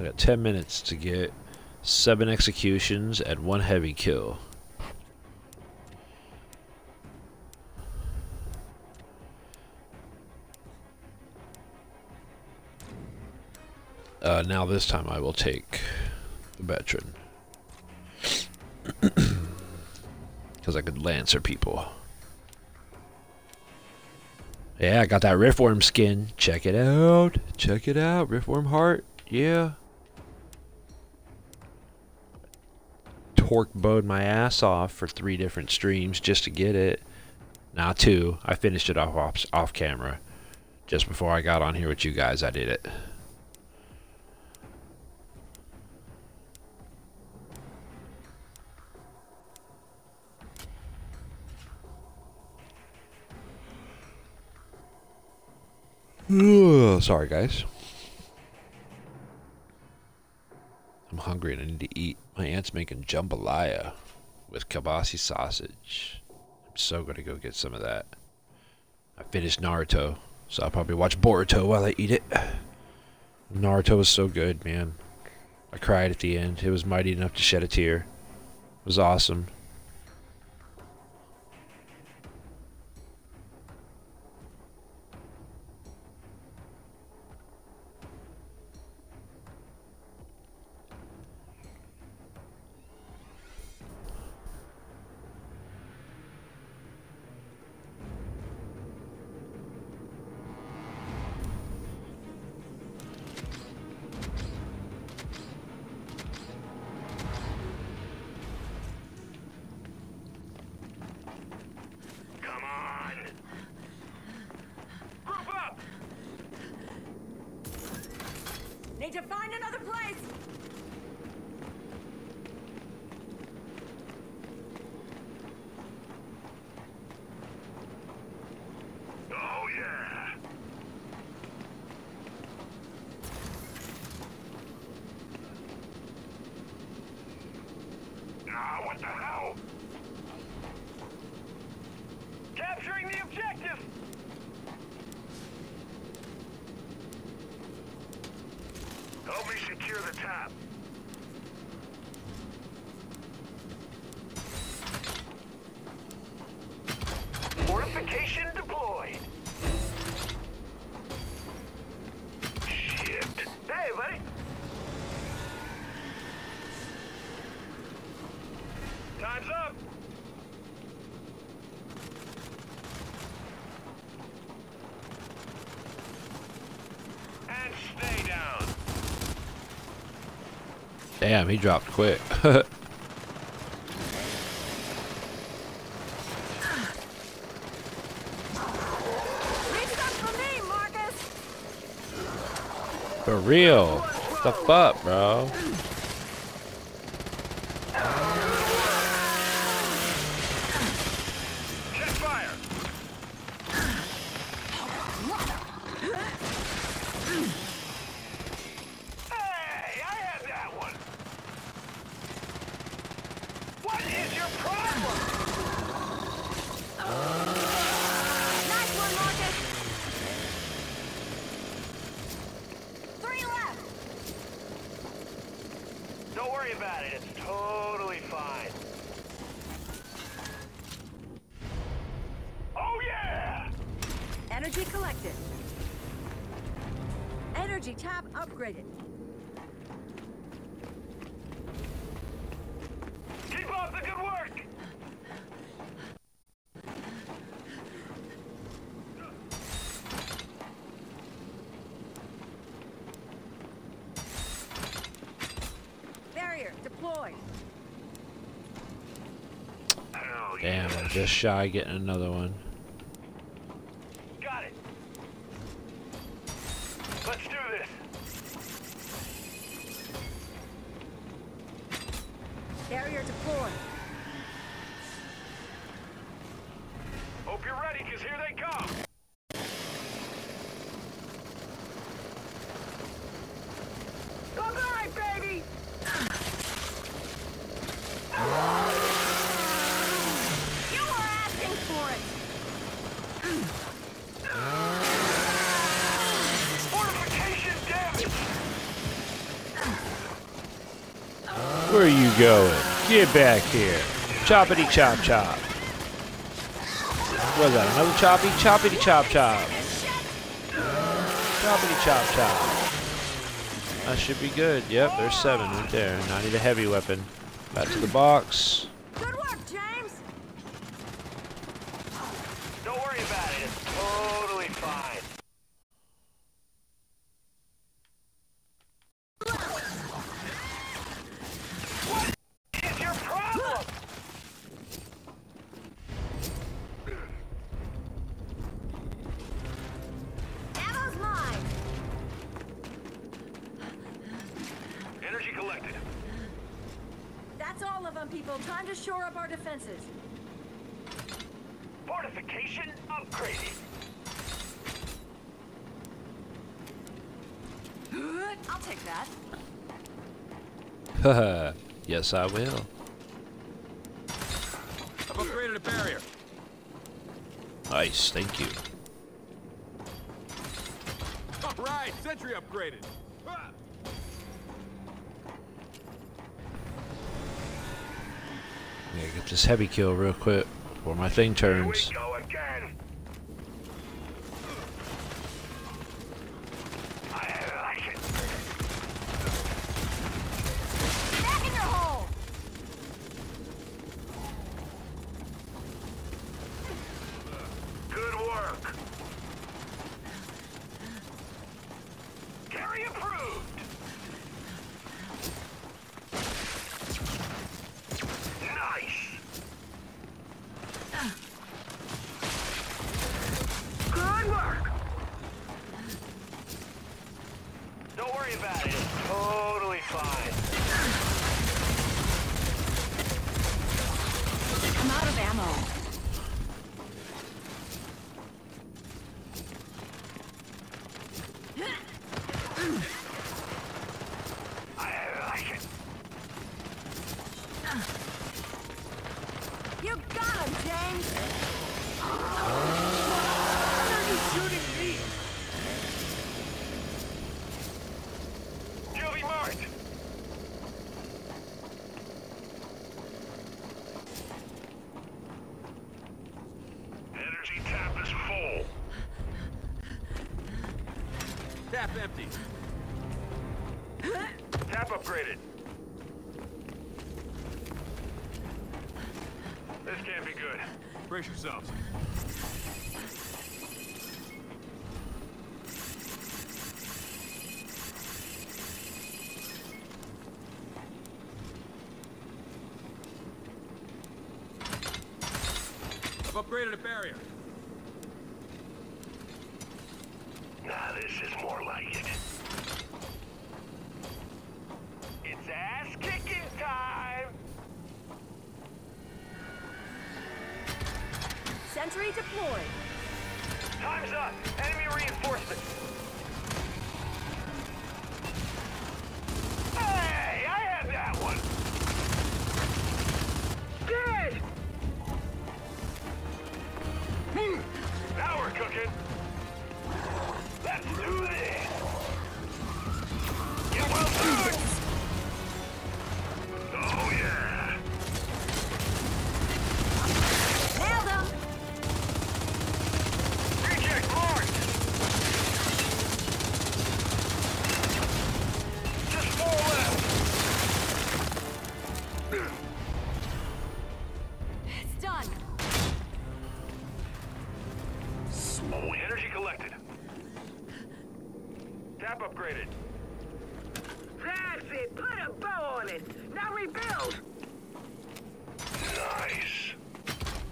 I got 10 minutes to get seven executions and one heavy kill. Uh, now this time I will take the veteran. Because I could lancer people. Yeah, I got that Riftworm skin. Check it out. Check it out. Riftworm heart. Yeah. Torque bowed my ass off for three different streams just to get it. Now two. I finished it off, off off camera. Just before I got on here with you guys, I did it. Sorry, guys. I'm hungry and I need to eat. My aunt's making jambalaya with kielbasa sausage. I'm so gonna go get some of that. I finished Naruto, so I'll probably watch Boruto while I eat it. Naruto was so good, man. I cried at the end. It was mighty enough to shed a tear. It was awesome. Ah, what the hell? Capturing the objective. Help me secure the tap. Fortification deployed. Shit. Hey, buddy. Time's up. And stay down. Damn, he dropped quick. For. Real. The fuck, bro? Check fire. Hey, I had that one. What is your problem? Nice one, Marcus. Three left. Don't worry about it. It's totally fine. Oh yeah! Energy collected. Energy tap upgraded. Keep up the good work. Barrier deployed. Hell Damn, yes. I'm just shy getting another one. Get back here. Choppity chop chop. What is was that? Another choppy? Choppity chop chop. Choppity chop chop. That should be good. Yep, there's seven right there. And I need a heavy weapon. Back to the box. I will. I've upgraded a barrier. Nice, thank you. All right, sentry upgraded. Yeah, get this heavy kill real quick before my thing turns.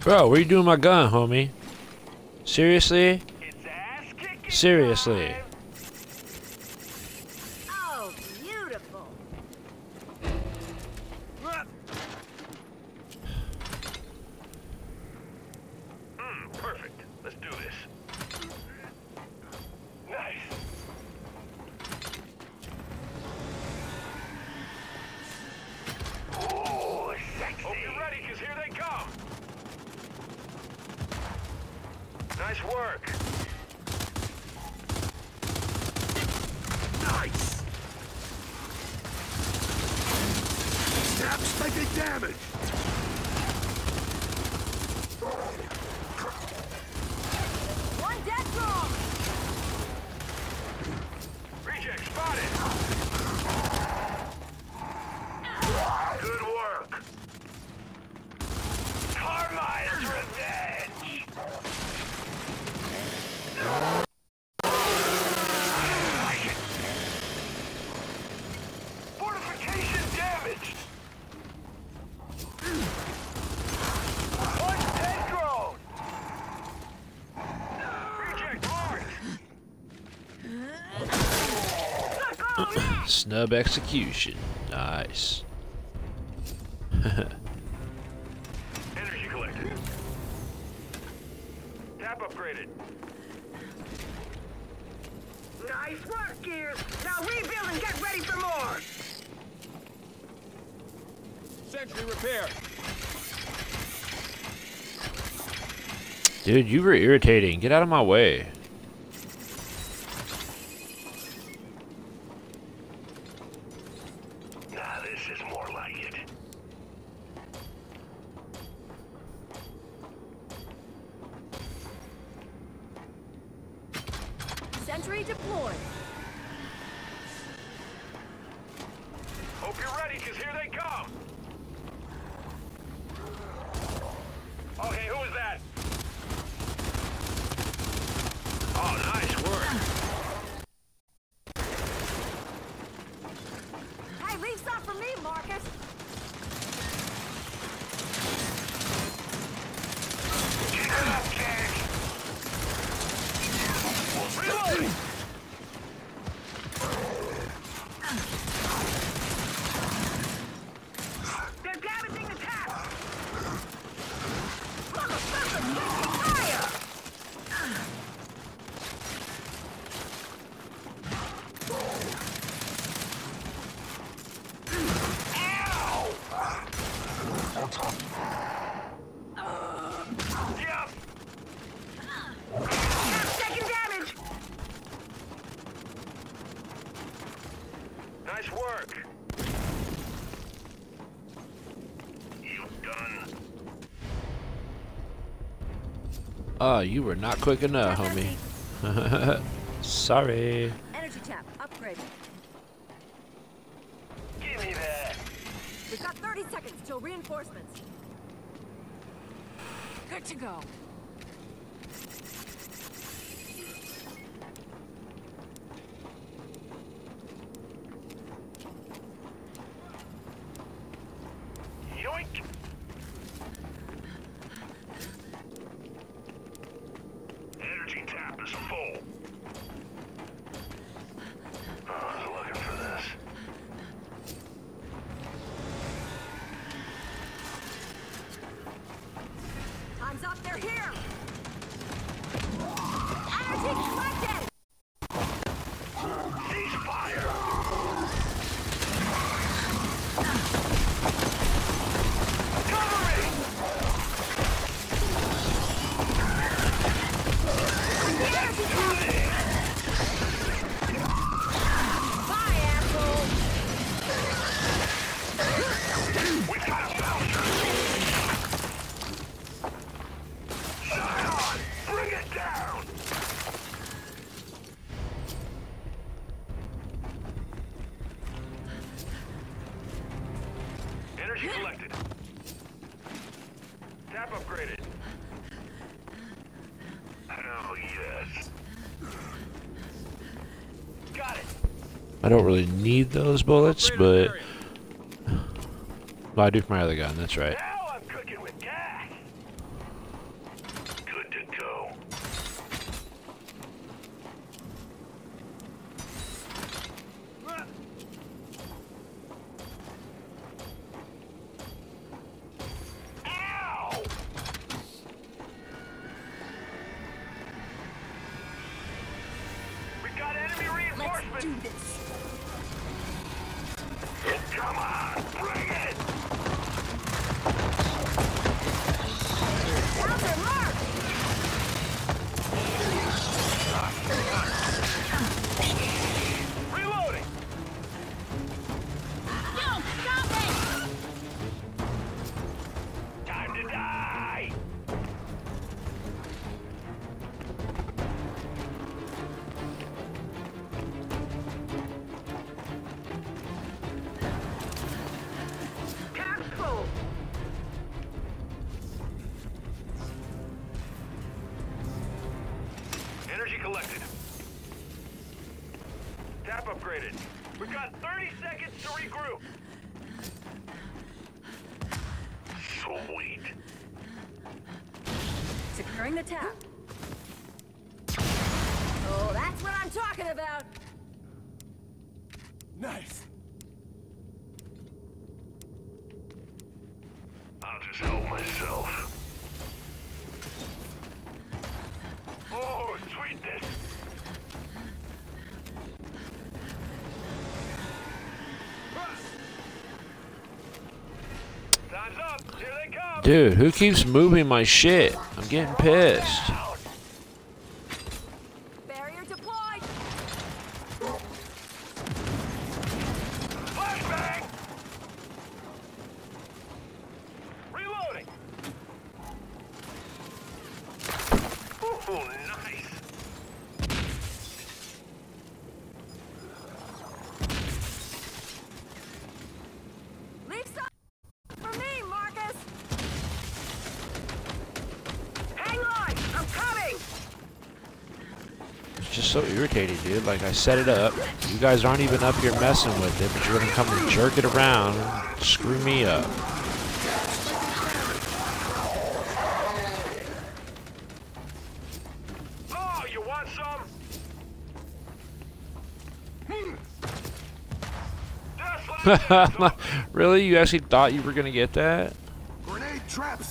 Bro, what are you doing my gun, homie? Seriously? Seriously. snub execution. Nice. Energy collected. Tap upgraded. Nice work, Gears. Now rebuild and get ready for more. Sentry repair. Dude, you were irritating. Get out of my way. You were not quick enough, homie. Sorry. Tap upgraded. Hell yes. Got it. I don't really need those bullets, but... Well, I do for my other gun, that's right. Dude, who keeps moving my shit? I'm getting pissed. Barrier deployed. Flashbang! Reloading! Ooh, nice. Leave some for me, Marcus. Hang on! I'm coming! It's just so dude. Like, I set it up. You guys aren't even up here messing with it, but you're gonna come and jerk it around. Screw me up. Oh, you want some? Just let me take some. really? You actually thought you were gonna get that? Grenade trap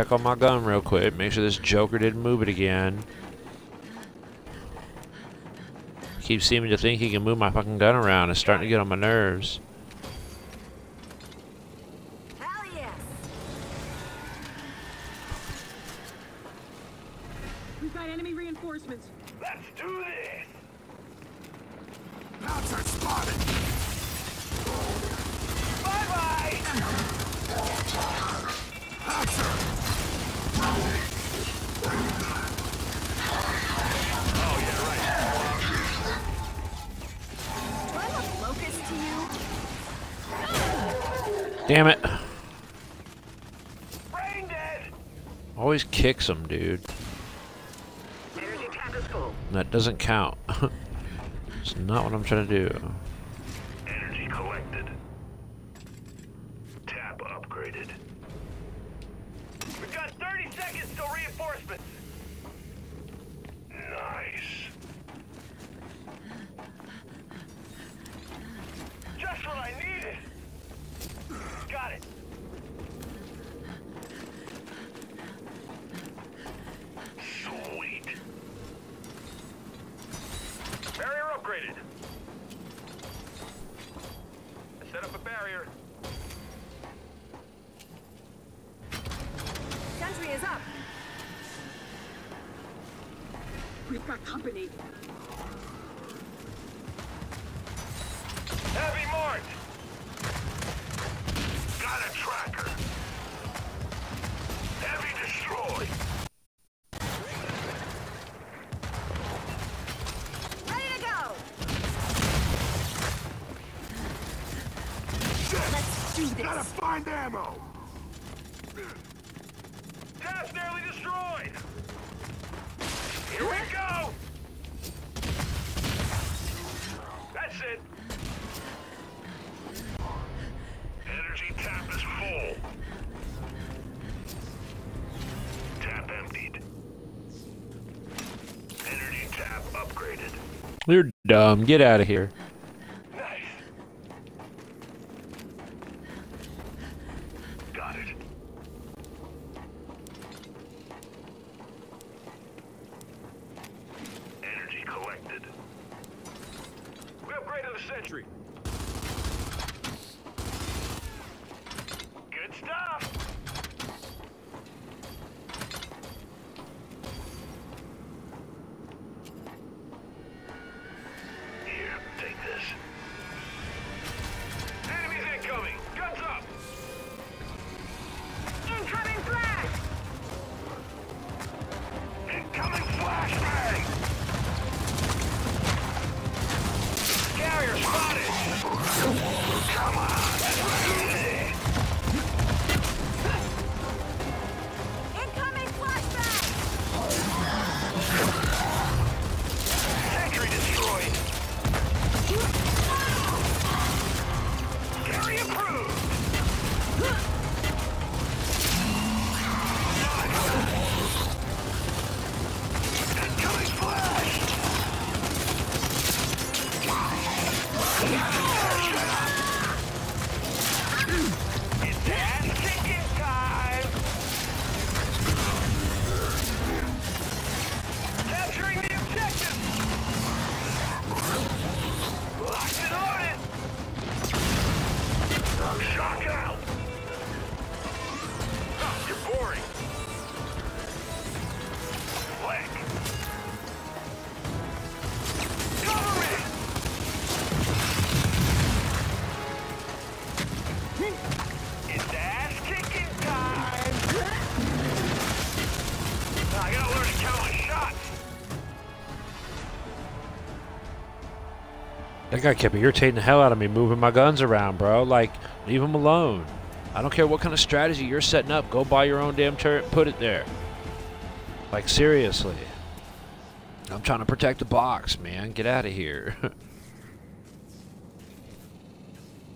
check on my gun real quick. Make sure this Joker didn't move it again. Keeps seeming to think he can move my fucking gun around. It's starting to get on my nerves. Damn it. Always kicks him, dude. Energy tap is full. That doesn't count. it's not what I'm trying to do. Energy collected. Tap upgraded. We've got 30 seconds till reinforcements. Nice. Just what I needed. Got it. Sweet. Barrier upgraded. Set up a barrier. Sentry is up. We've got company. Heavy marked. Got a tracker. Heavy destroyed. Ready to go. Let's do Gotta this. find ammo. Gas nearly destroyed. Here we go. That's it. Energy tap is full. Tap emptied. Energy tap upgraded. Dumb. Get out of here. That guy kept irritating the hell out of me, moving my guns around, bro. Like, leave him alone. I don't care what kind of strategy you're setting up. Go buy your own damn turret put it there. Like, seriously. I'm trying to protect the box, man. Get out of here.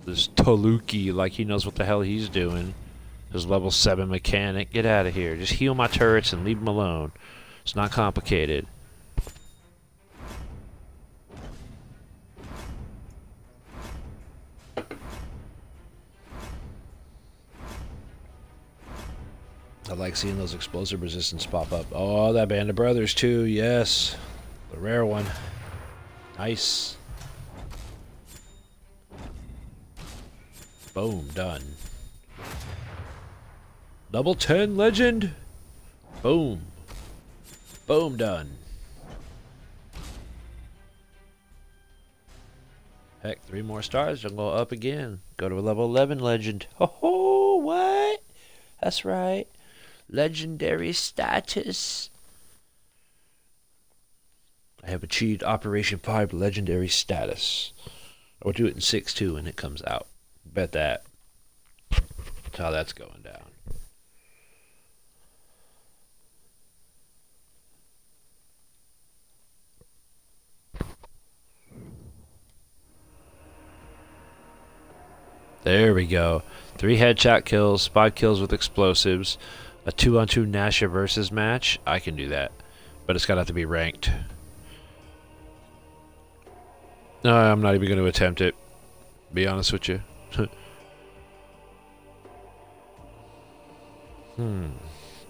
this Taluki, like he knows what the hell he's doing. His level 7 mechanic. Get out of here. Just heal my turrets and leave them alone. It's not complicated. I like seeing those explosive resistance pop up. Oh, that Band of Brothers too. Yes. The rare one. Nice. Boom. Done. Level 10 legend. Boom. Boom. Done. Heck, three more stars. I'll go up again. Go to a level 11 legend. Oh, what? That's right legendary status. I have achieved Operation 5 legendary status. I will do it in 6 2 when it comes out. Bet that. That's how that's going down. There we go. Three headshot kills, five kills with explosives, a two on two Gnasher versus match, I can do that. But it's got to have to be ranked. No, I'm not even to attempt it. Be honest with you. hmm.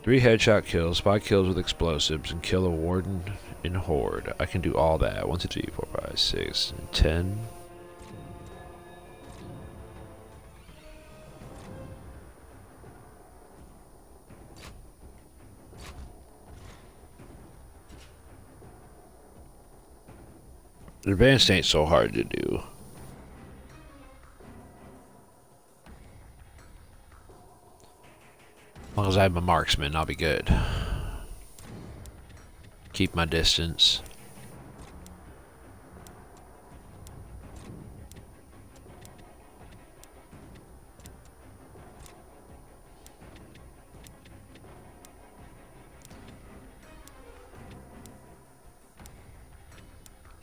Three headshot kills, five kills with explosives, and kill a warden in horde. I can do all that. One, two, three, four, five, six, and ten. Advanced ain't so hard to do. As long as I'm a marksman, I'll be good. Keep my distance.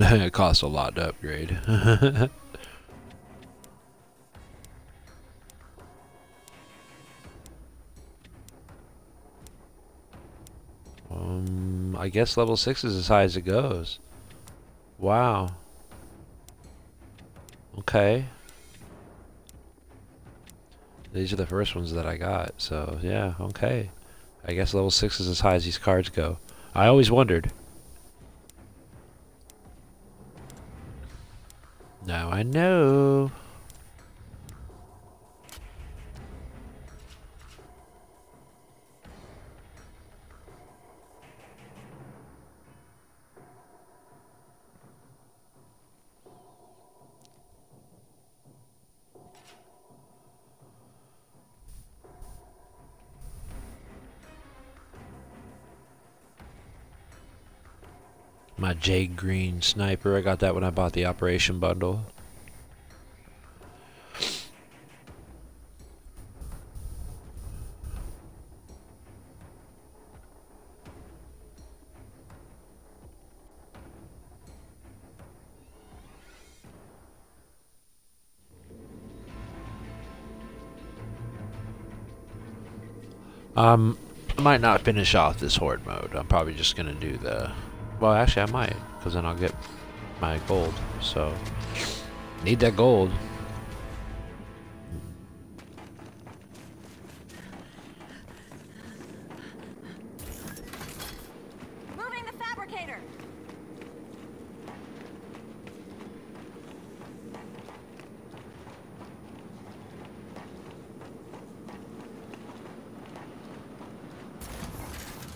it costs a lot to upgrade. um, I guess level 6 is as high as it goes. Wow. Okay. These are the first ones that I got, so yeah, okay. I guess level 6 is as high as these cards go. I always wondered. Now I know. My Jade Green sniper. I got that when I bought the Operation Bundle. Um, I might not finish off this horde mode. I'm probably just gonna do the well, actually, I might, because then I'll get my gold. So, need that gold. Moving the fabricator.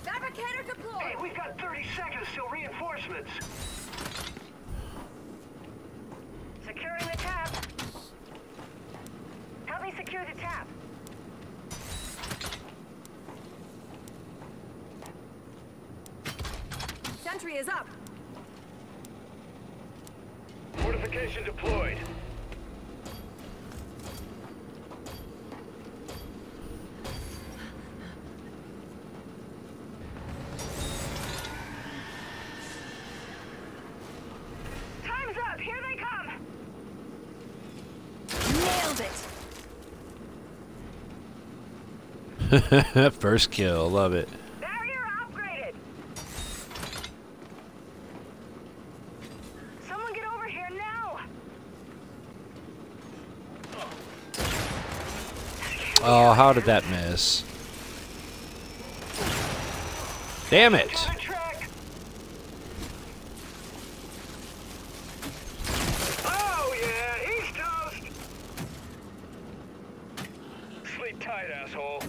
Fabricator deployed. Hey, we've got 30 seconds till reinforcements. Securing the tap. Help me secure the tap. Sentry is up. Fortification Location deployed. Time's up! Here they come! Nailed it! First kill, love it. Barrier upgraded! Someone get over here now! Oh, how did that miss? Damn it! Got a track. Oh yeah, he's toast. Sleep tight, asshole.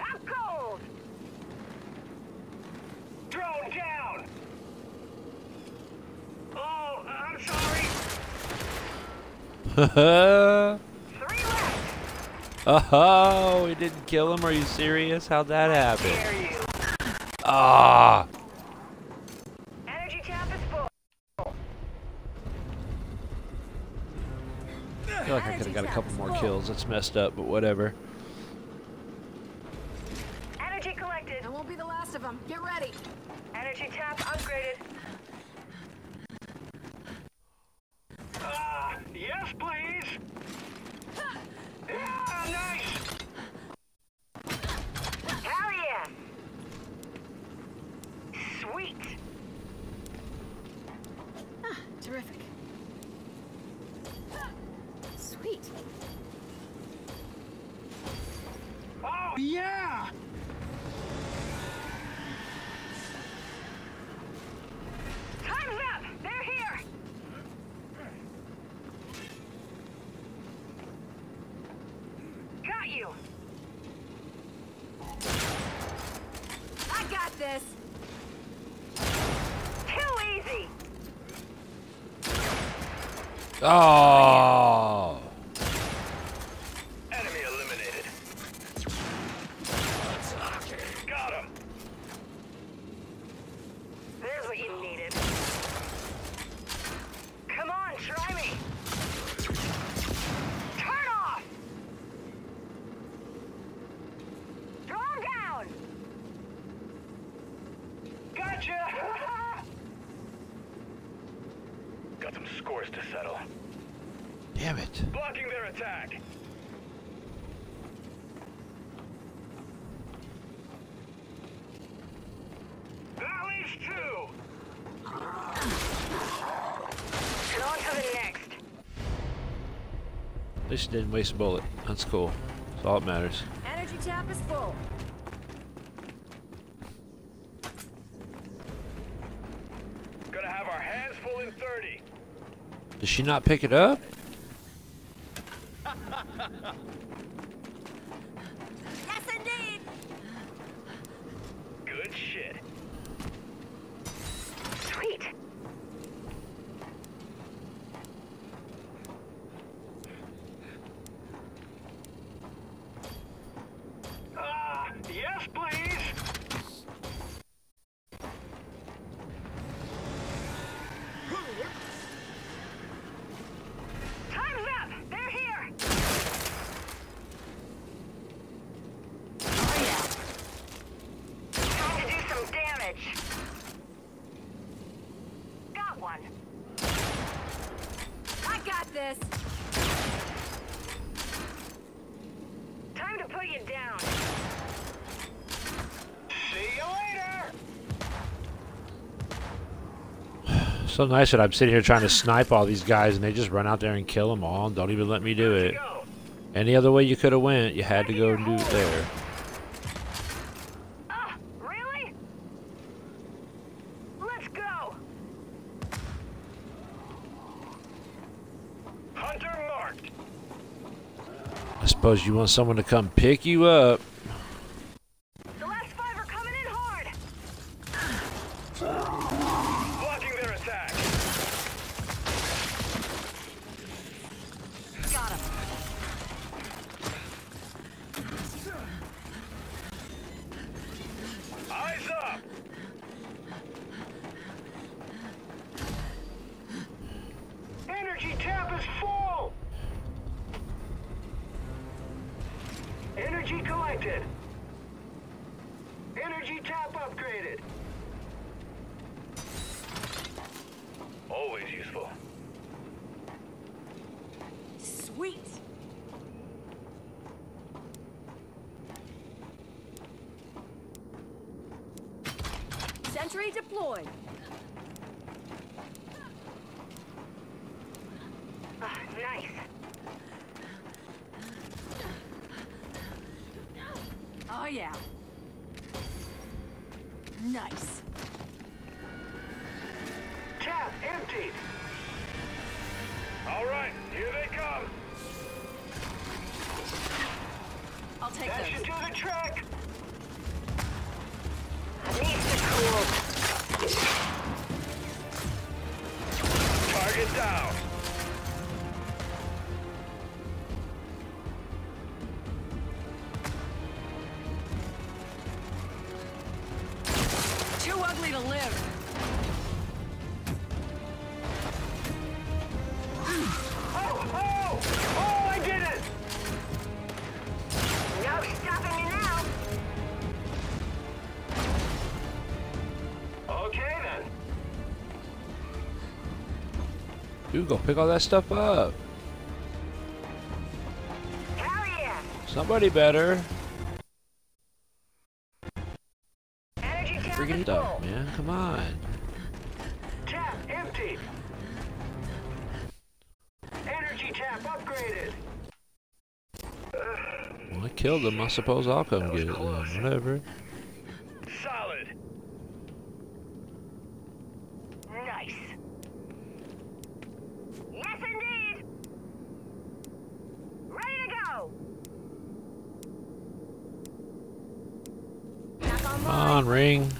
Out cold! Drone down. Oh, I'm sorry. Three left! Oh, we didn't kill him. Are you serious? How'd that happen? Ah! Energy tap is full. I feel like I could have got a couple more kills. That's messed up, but whatever. Energy collected. That won't be the last of them. Get ready. Energy tap upgraded. Ah, yes, please. Yeah, nice. Hell yeah! Sweet! Terrific. Sweet. Oh yeah. Time's up! They're here! Got you! I got this. Too easy! Oh! Enemy eliminated. Got him. There's what you needed. Come on, try me! Turn off! Drone down! Gotcha. Got some scores to settle. Damn it. Blocking their attack. That leaves two. On to the next. At least you didn't waste a bullet. That's cool. That's all that matters. Energy tap is full. Gonna have our hands full in 30. Did she not pick it up? Yes, indeed. Good shit. Sweet! Ah, yes, please. Time's up! They're here! Oh yeah. Time to do some damage. Got one. I got this. Time to put you down. See you later. So nice that I'm sitting here trying to snipe all these guys and they just run out there and kill them all and don't even let me do it. Any other way you could have went, you had to go and do it there. Really? Let's go! Hunter marked. I suppose you want someone to come pick you up. Go pick all that stuff up. Yeah. Somebody better. Energy Freaking stuff, man. Come on. Tap empty. Energy tap upgraded. Well, I killed them, I suppose I'll come get it. Whatever. Solid. Come on, ring.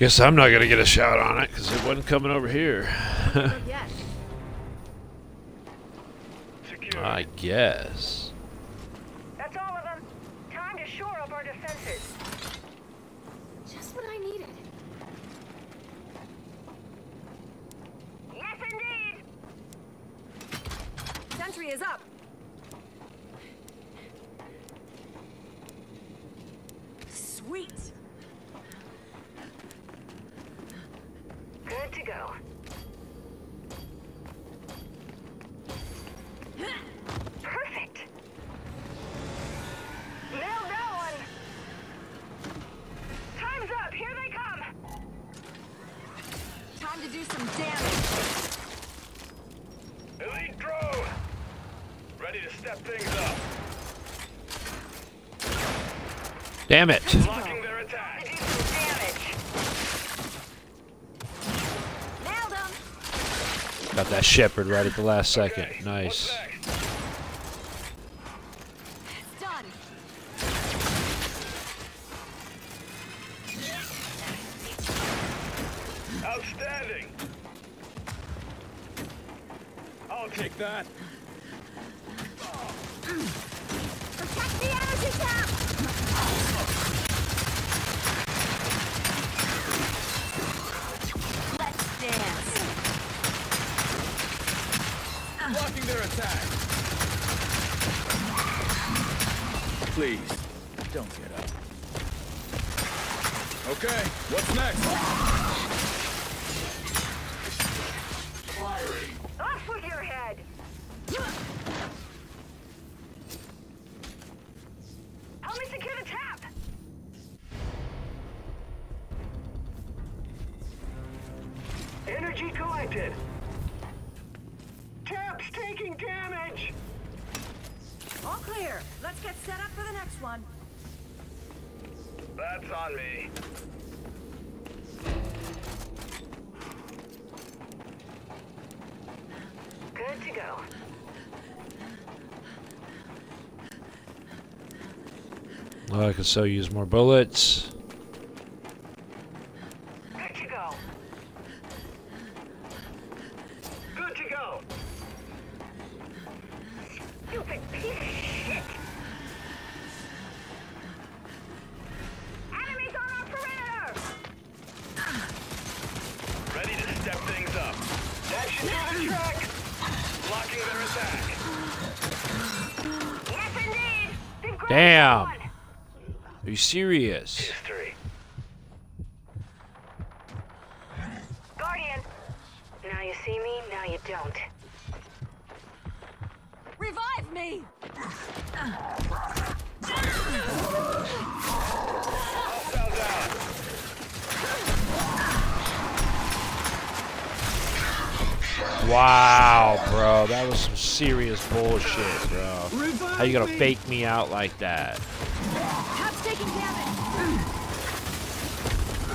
Guess I'm not gonna get a shot on it because it wasn't coming over here. I guess. Shepard right at the last second. Nice. Go. I could so use more bullets. Serious? History. Guardian. Now you see me, now you don't. Revive me! Wow, bro. That was some serious bullshit, bro. How you gonna fake me out like that? Tap's taking damage!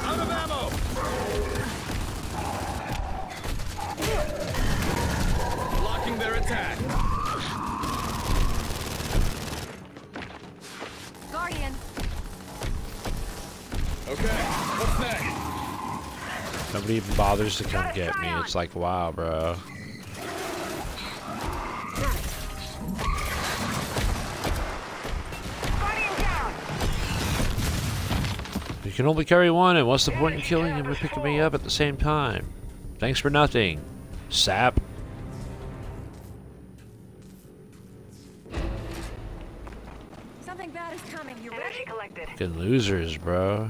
Out of ammo! Blocking their attack. Guardian, Okay, what's next? Nobody even bothers to come get me. It's like, wow, bro. Can only carry one, and what's the point in killing him and picking me up at the same time? Thanks for nothing. Sap. something bad is coming. You ready? Fucking losers, bro.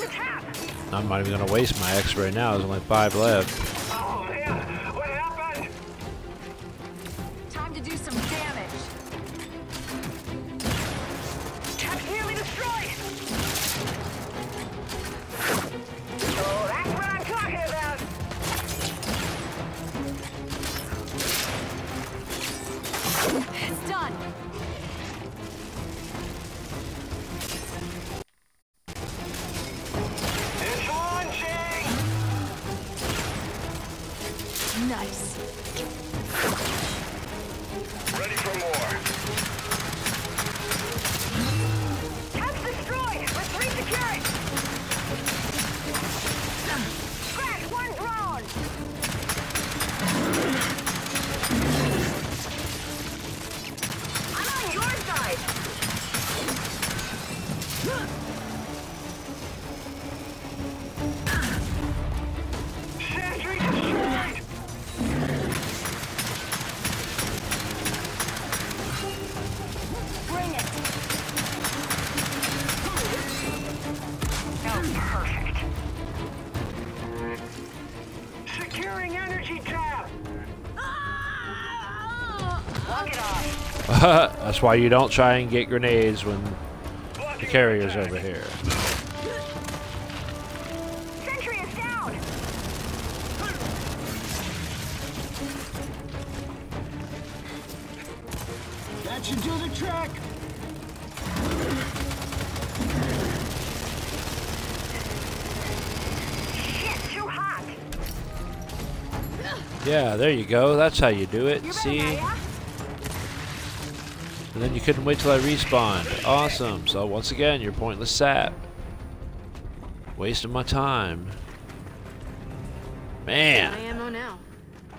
The tap! I'm not even gonna waste my X right now. There's only five left. That's why you don't try and get grenades when the carrier's over here. That should do the trick. Shit, too hot. Yeah, there you go. That's how you do it. You See? And then you couldn't wait till I respawned. Awesome. So once again, you're pointless sap. Wasting my time. Man,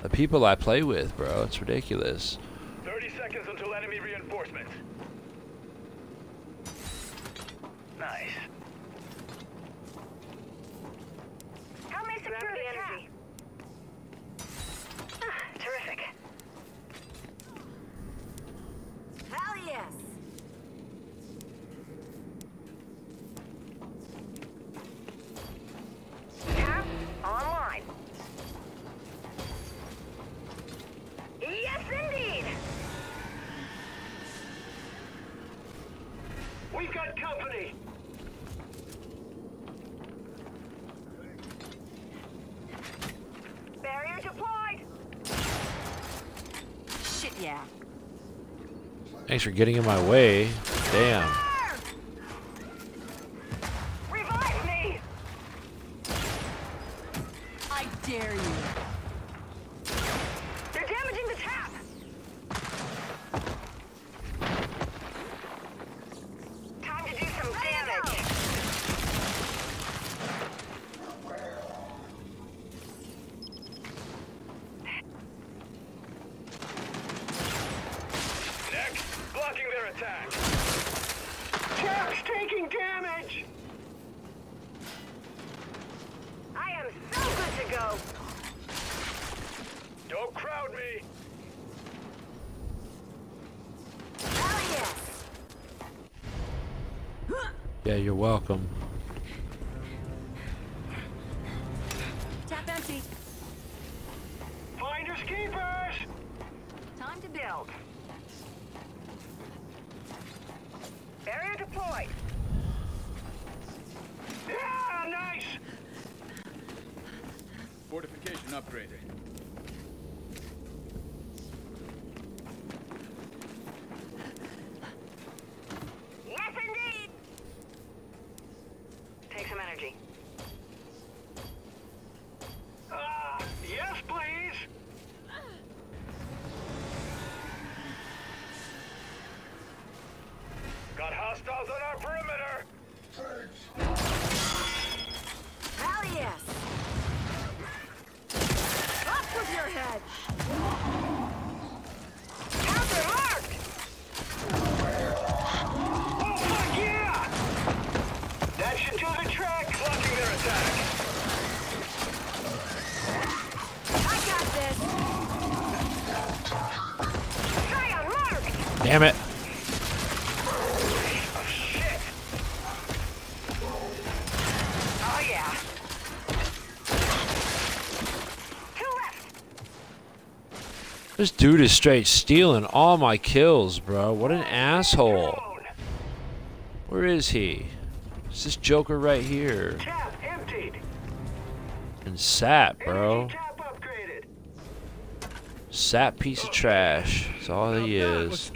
the people I play with, bro, it's ridiculous. 30 seconds until enemy reinforcements. Nice. Help me secure the energy. Ah, terrific. Hell yes. Tap online. Yes, indeed. We've got company. Barrier deployed. Shit, yeah. Thanks for getting in my way. Damn. Revive me. I dare you. They're damaging the tap. Time to do some damage. Next, blocking their attack. Tap's taking damage. I am so good to go. Don't crowd me. Hell yes. Yeah, you're welcome. Tap empty. Finders keepers. Time to build. Barrier deployed. Yeah, nice. Fortification upgraded. Yes, indeed. Take some energy. Ah, yes, please. Got hostiles on our perimeter. Hell yes. Up with your head. Hunter marked. Oh, fuck yeah! That should do the trick. Blocking their attack. I got this. Scion marked. Damn it. Shit. Oh yeah. Two left. This dude is straight stealing all my kills, bro. What an asshole. Where is he? It's this Joker right here. And Sap, bro. Energy tap upgraded. Sap piece of trash. That's all he is.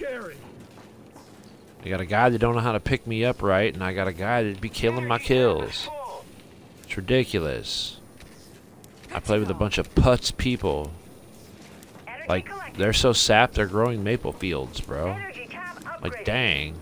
I got a guy that don't know how to pick me up right, and I got a guy that'd be killing my kills. It's ridiculous. I play with a bunch of putz people. Like, they're so sapped, they're growing maple fields, bro. Energy tap upgraded. Like, dang.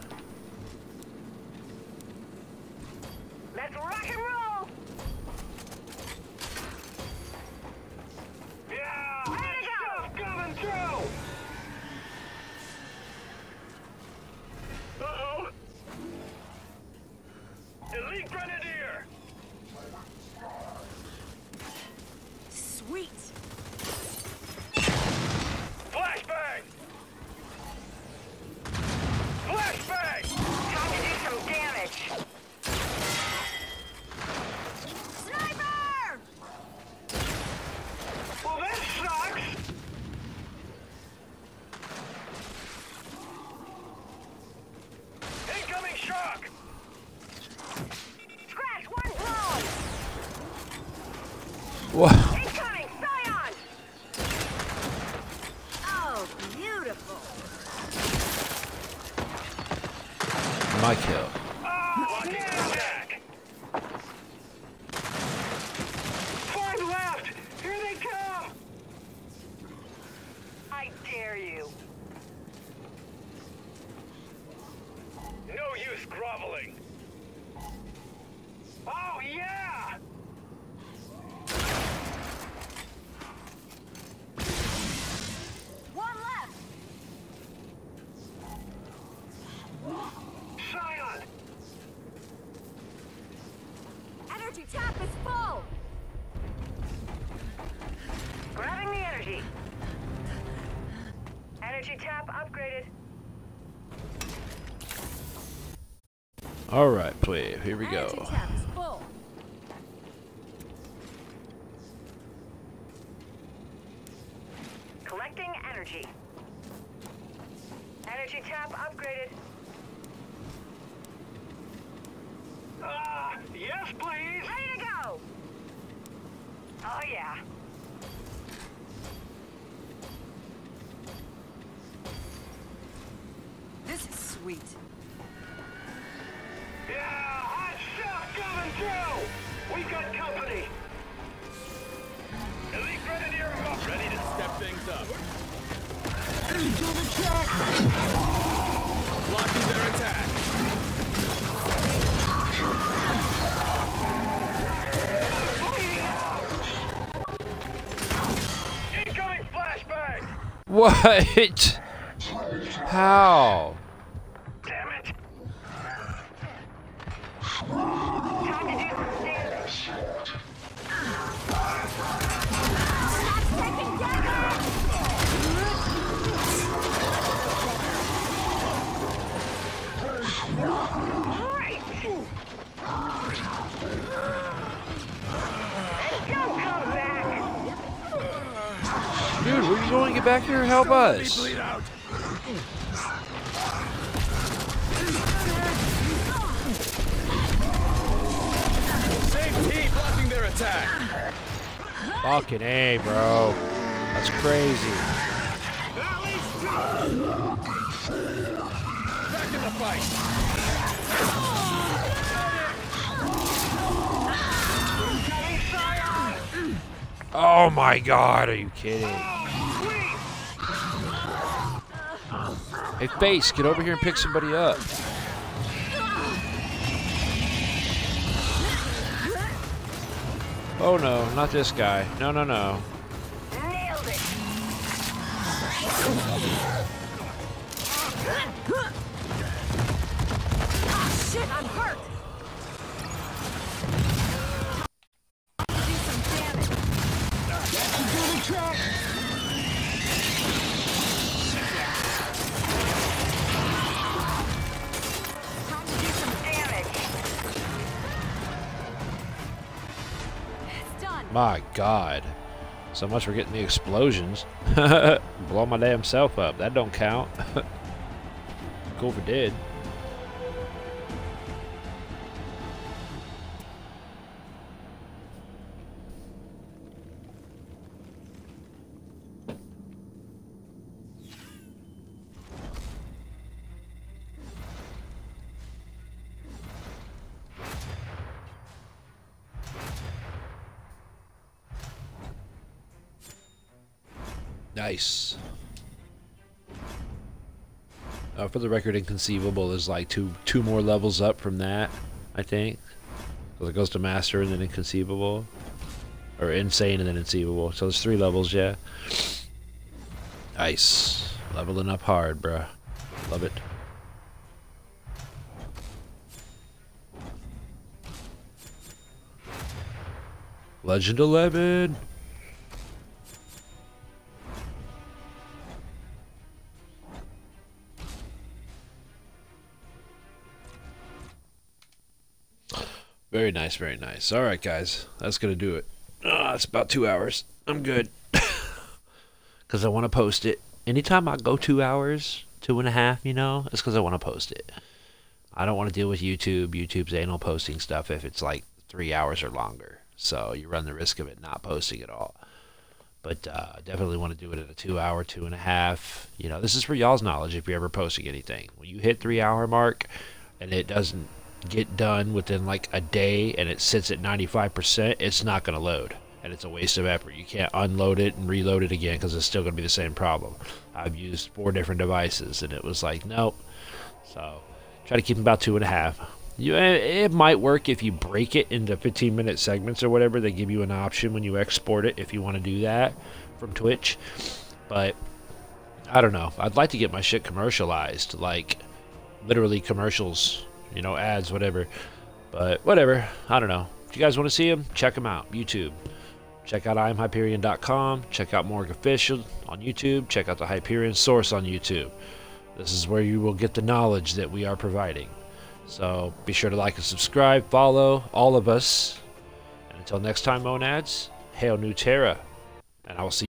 Sweet. Yeah, hot stuff coming through! We got company! Elite Grenadier up! Ready to step things up. Blocking their attack. Incoming flashbang! What? How? Where you going to get back here? and Help us. Bleed out. Same team blocking their attack. Fucking A, bro. That's crazy. Back in the fight. Oh my god, are you kidding? Hey, Fahz, get over here and pick somebody up. Oh no, not this guy. No, no, no. God. So much for getting the explosions. Blow my damn self up. That don't count. cool for did. Nice. Uh, for the record, Inconceivable is like two two more levels up from that, I think. So it goes to Master and then Inconceivable. Or Insane and then Inconceivable. So there's three levels, yeah. Nice. Leveling up hard, bruh. Love it. Legend 11! Very nice, very nice. All right, guys, that's gonna do it. Uh, it's about two hours. I'm good because I want to post it. Anytime I go two hours, two and a half, you know, it's because I want to post it. I don't want to deal with YouTube. YouTube's anal posting stuff if it's like three hours or longer. So you run the risk of it not posting at all. But uh, definitely want to do it at a two hour, two and a half. You know, this is for y'all's knowledge if you're ever posting anything. When you hit three hour mark and it doesn't get done within like a day and it sits at 95%, it's not going to load. And it's a waste of effort. You can't unload it and reload it again because it's still going to be the same problem. I've used four different devices and it was like, nope. So Try to keep them about two and a half. You, eh, it might work if you break it into 15 minute segments or whatever. They give you an option when you export it if you want to do that from Twitch. But I don't know. I'd like to get my shit commercialized, like literally commercials, you know, ads, whatever. But whatever. I don't know. If you guys want to see them, check them out. YouTube. Check out I'mHyperion.com. Check out Morg Official on YouTube. Check out the Hyperion Source on YouTube. This is where you will get the knowledge that we are providing. So be sure to like and subscribe, follow all of us. And until next time, Monads, Hail New Terra. And I will see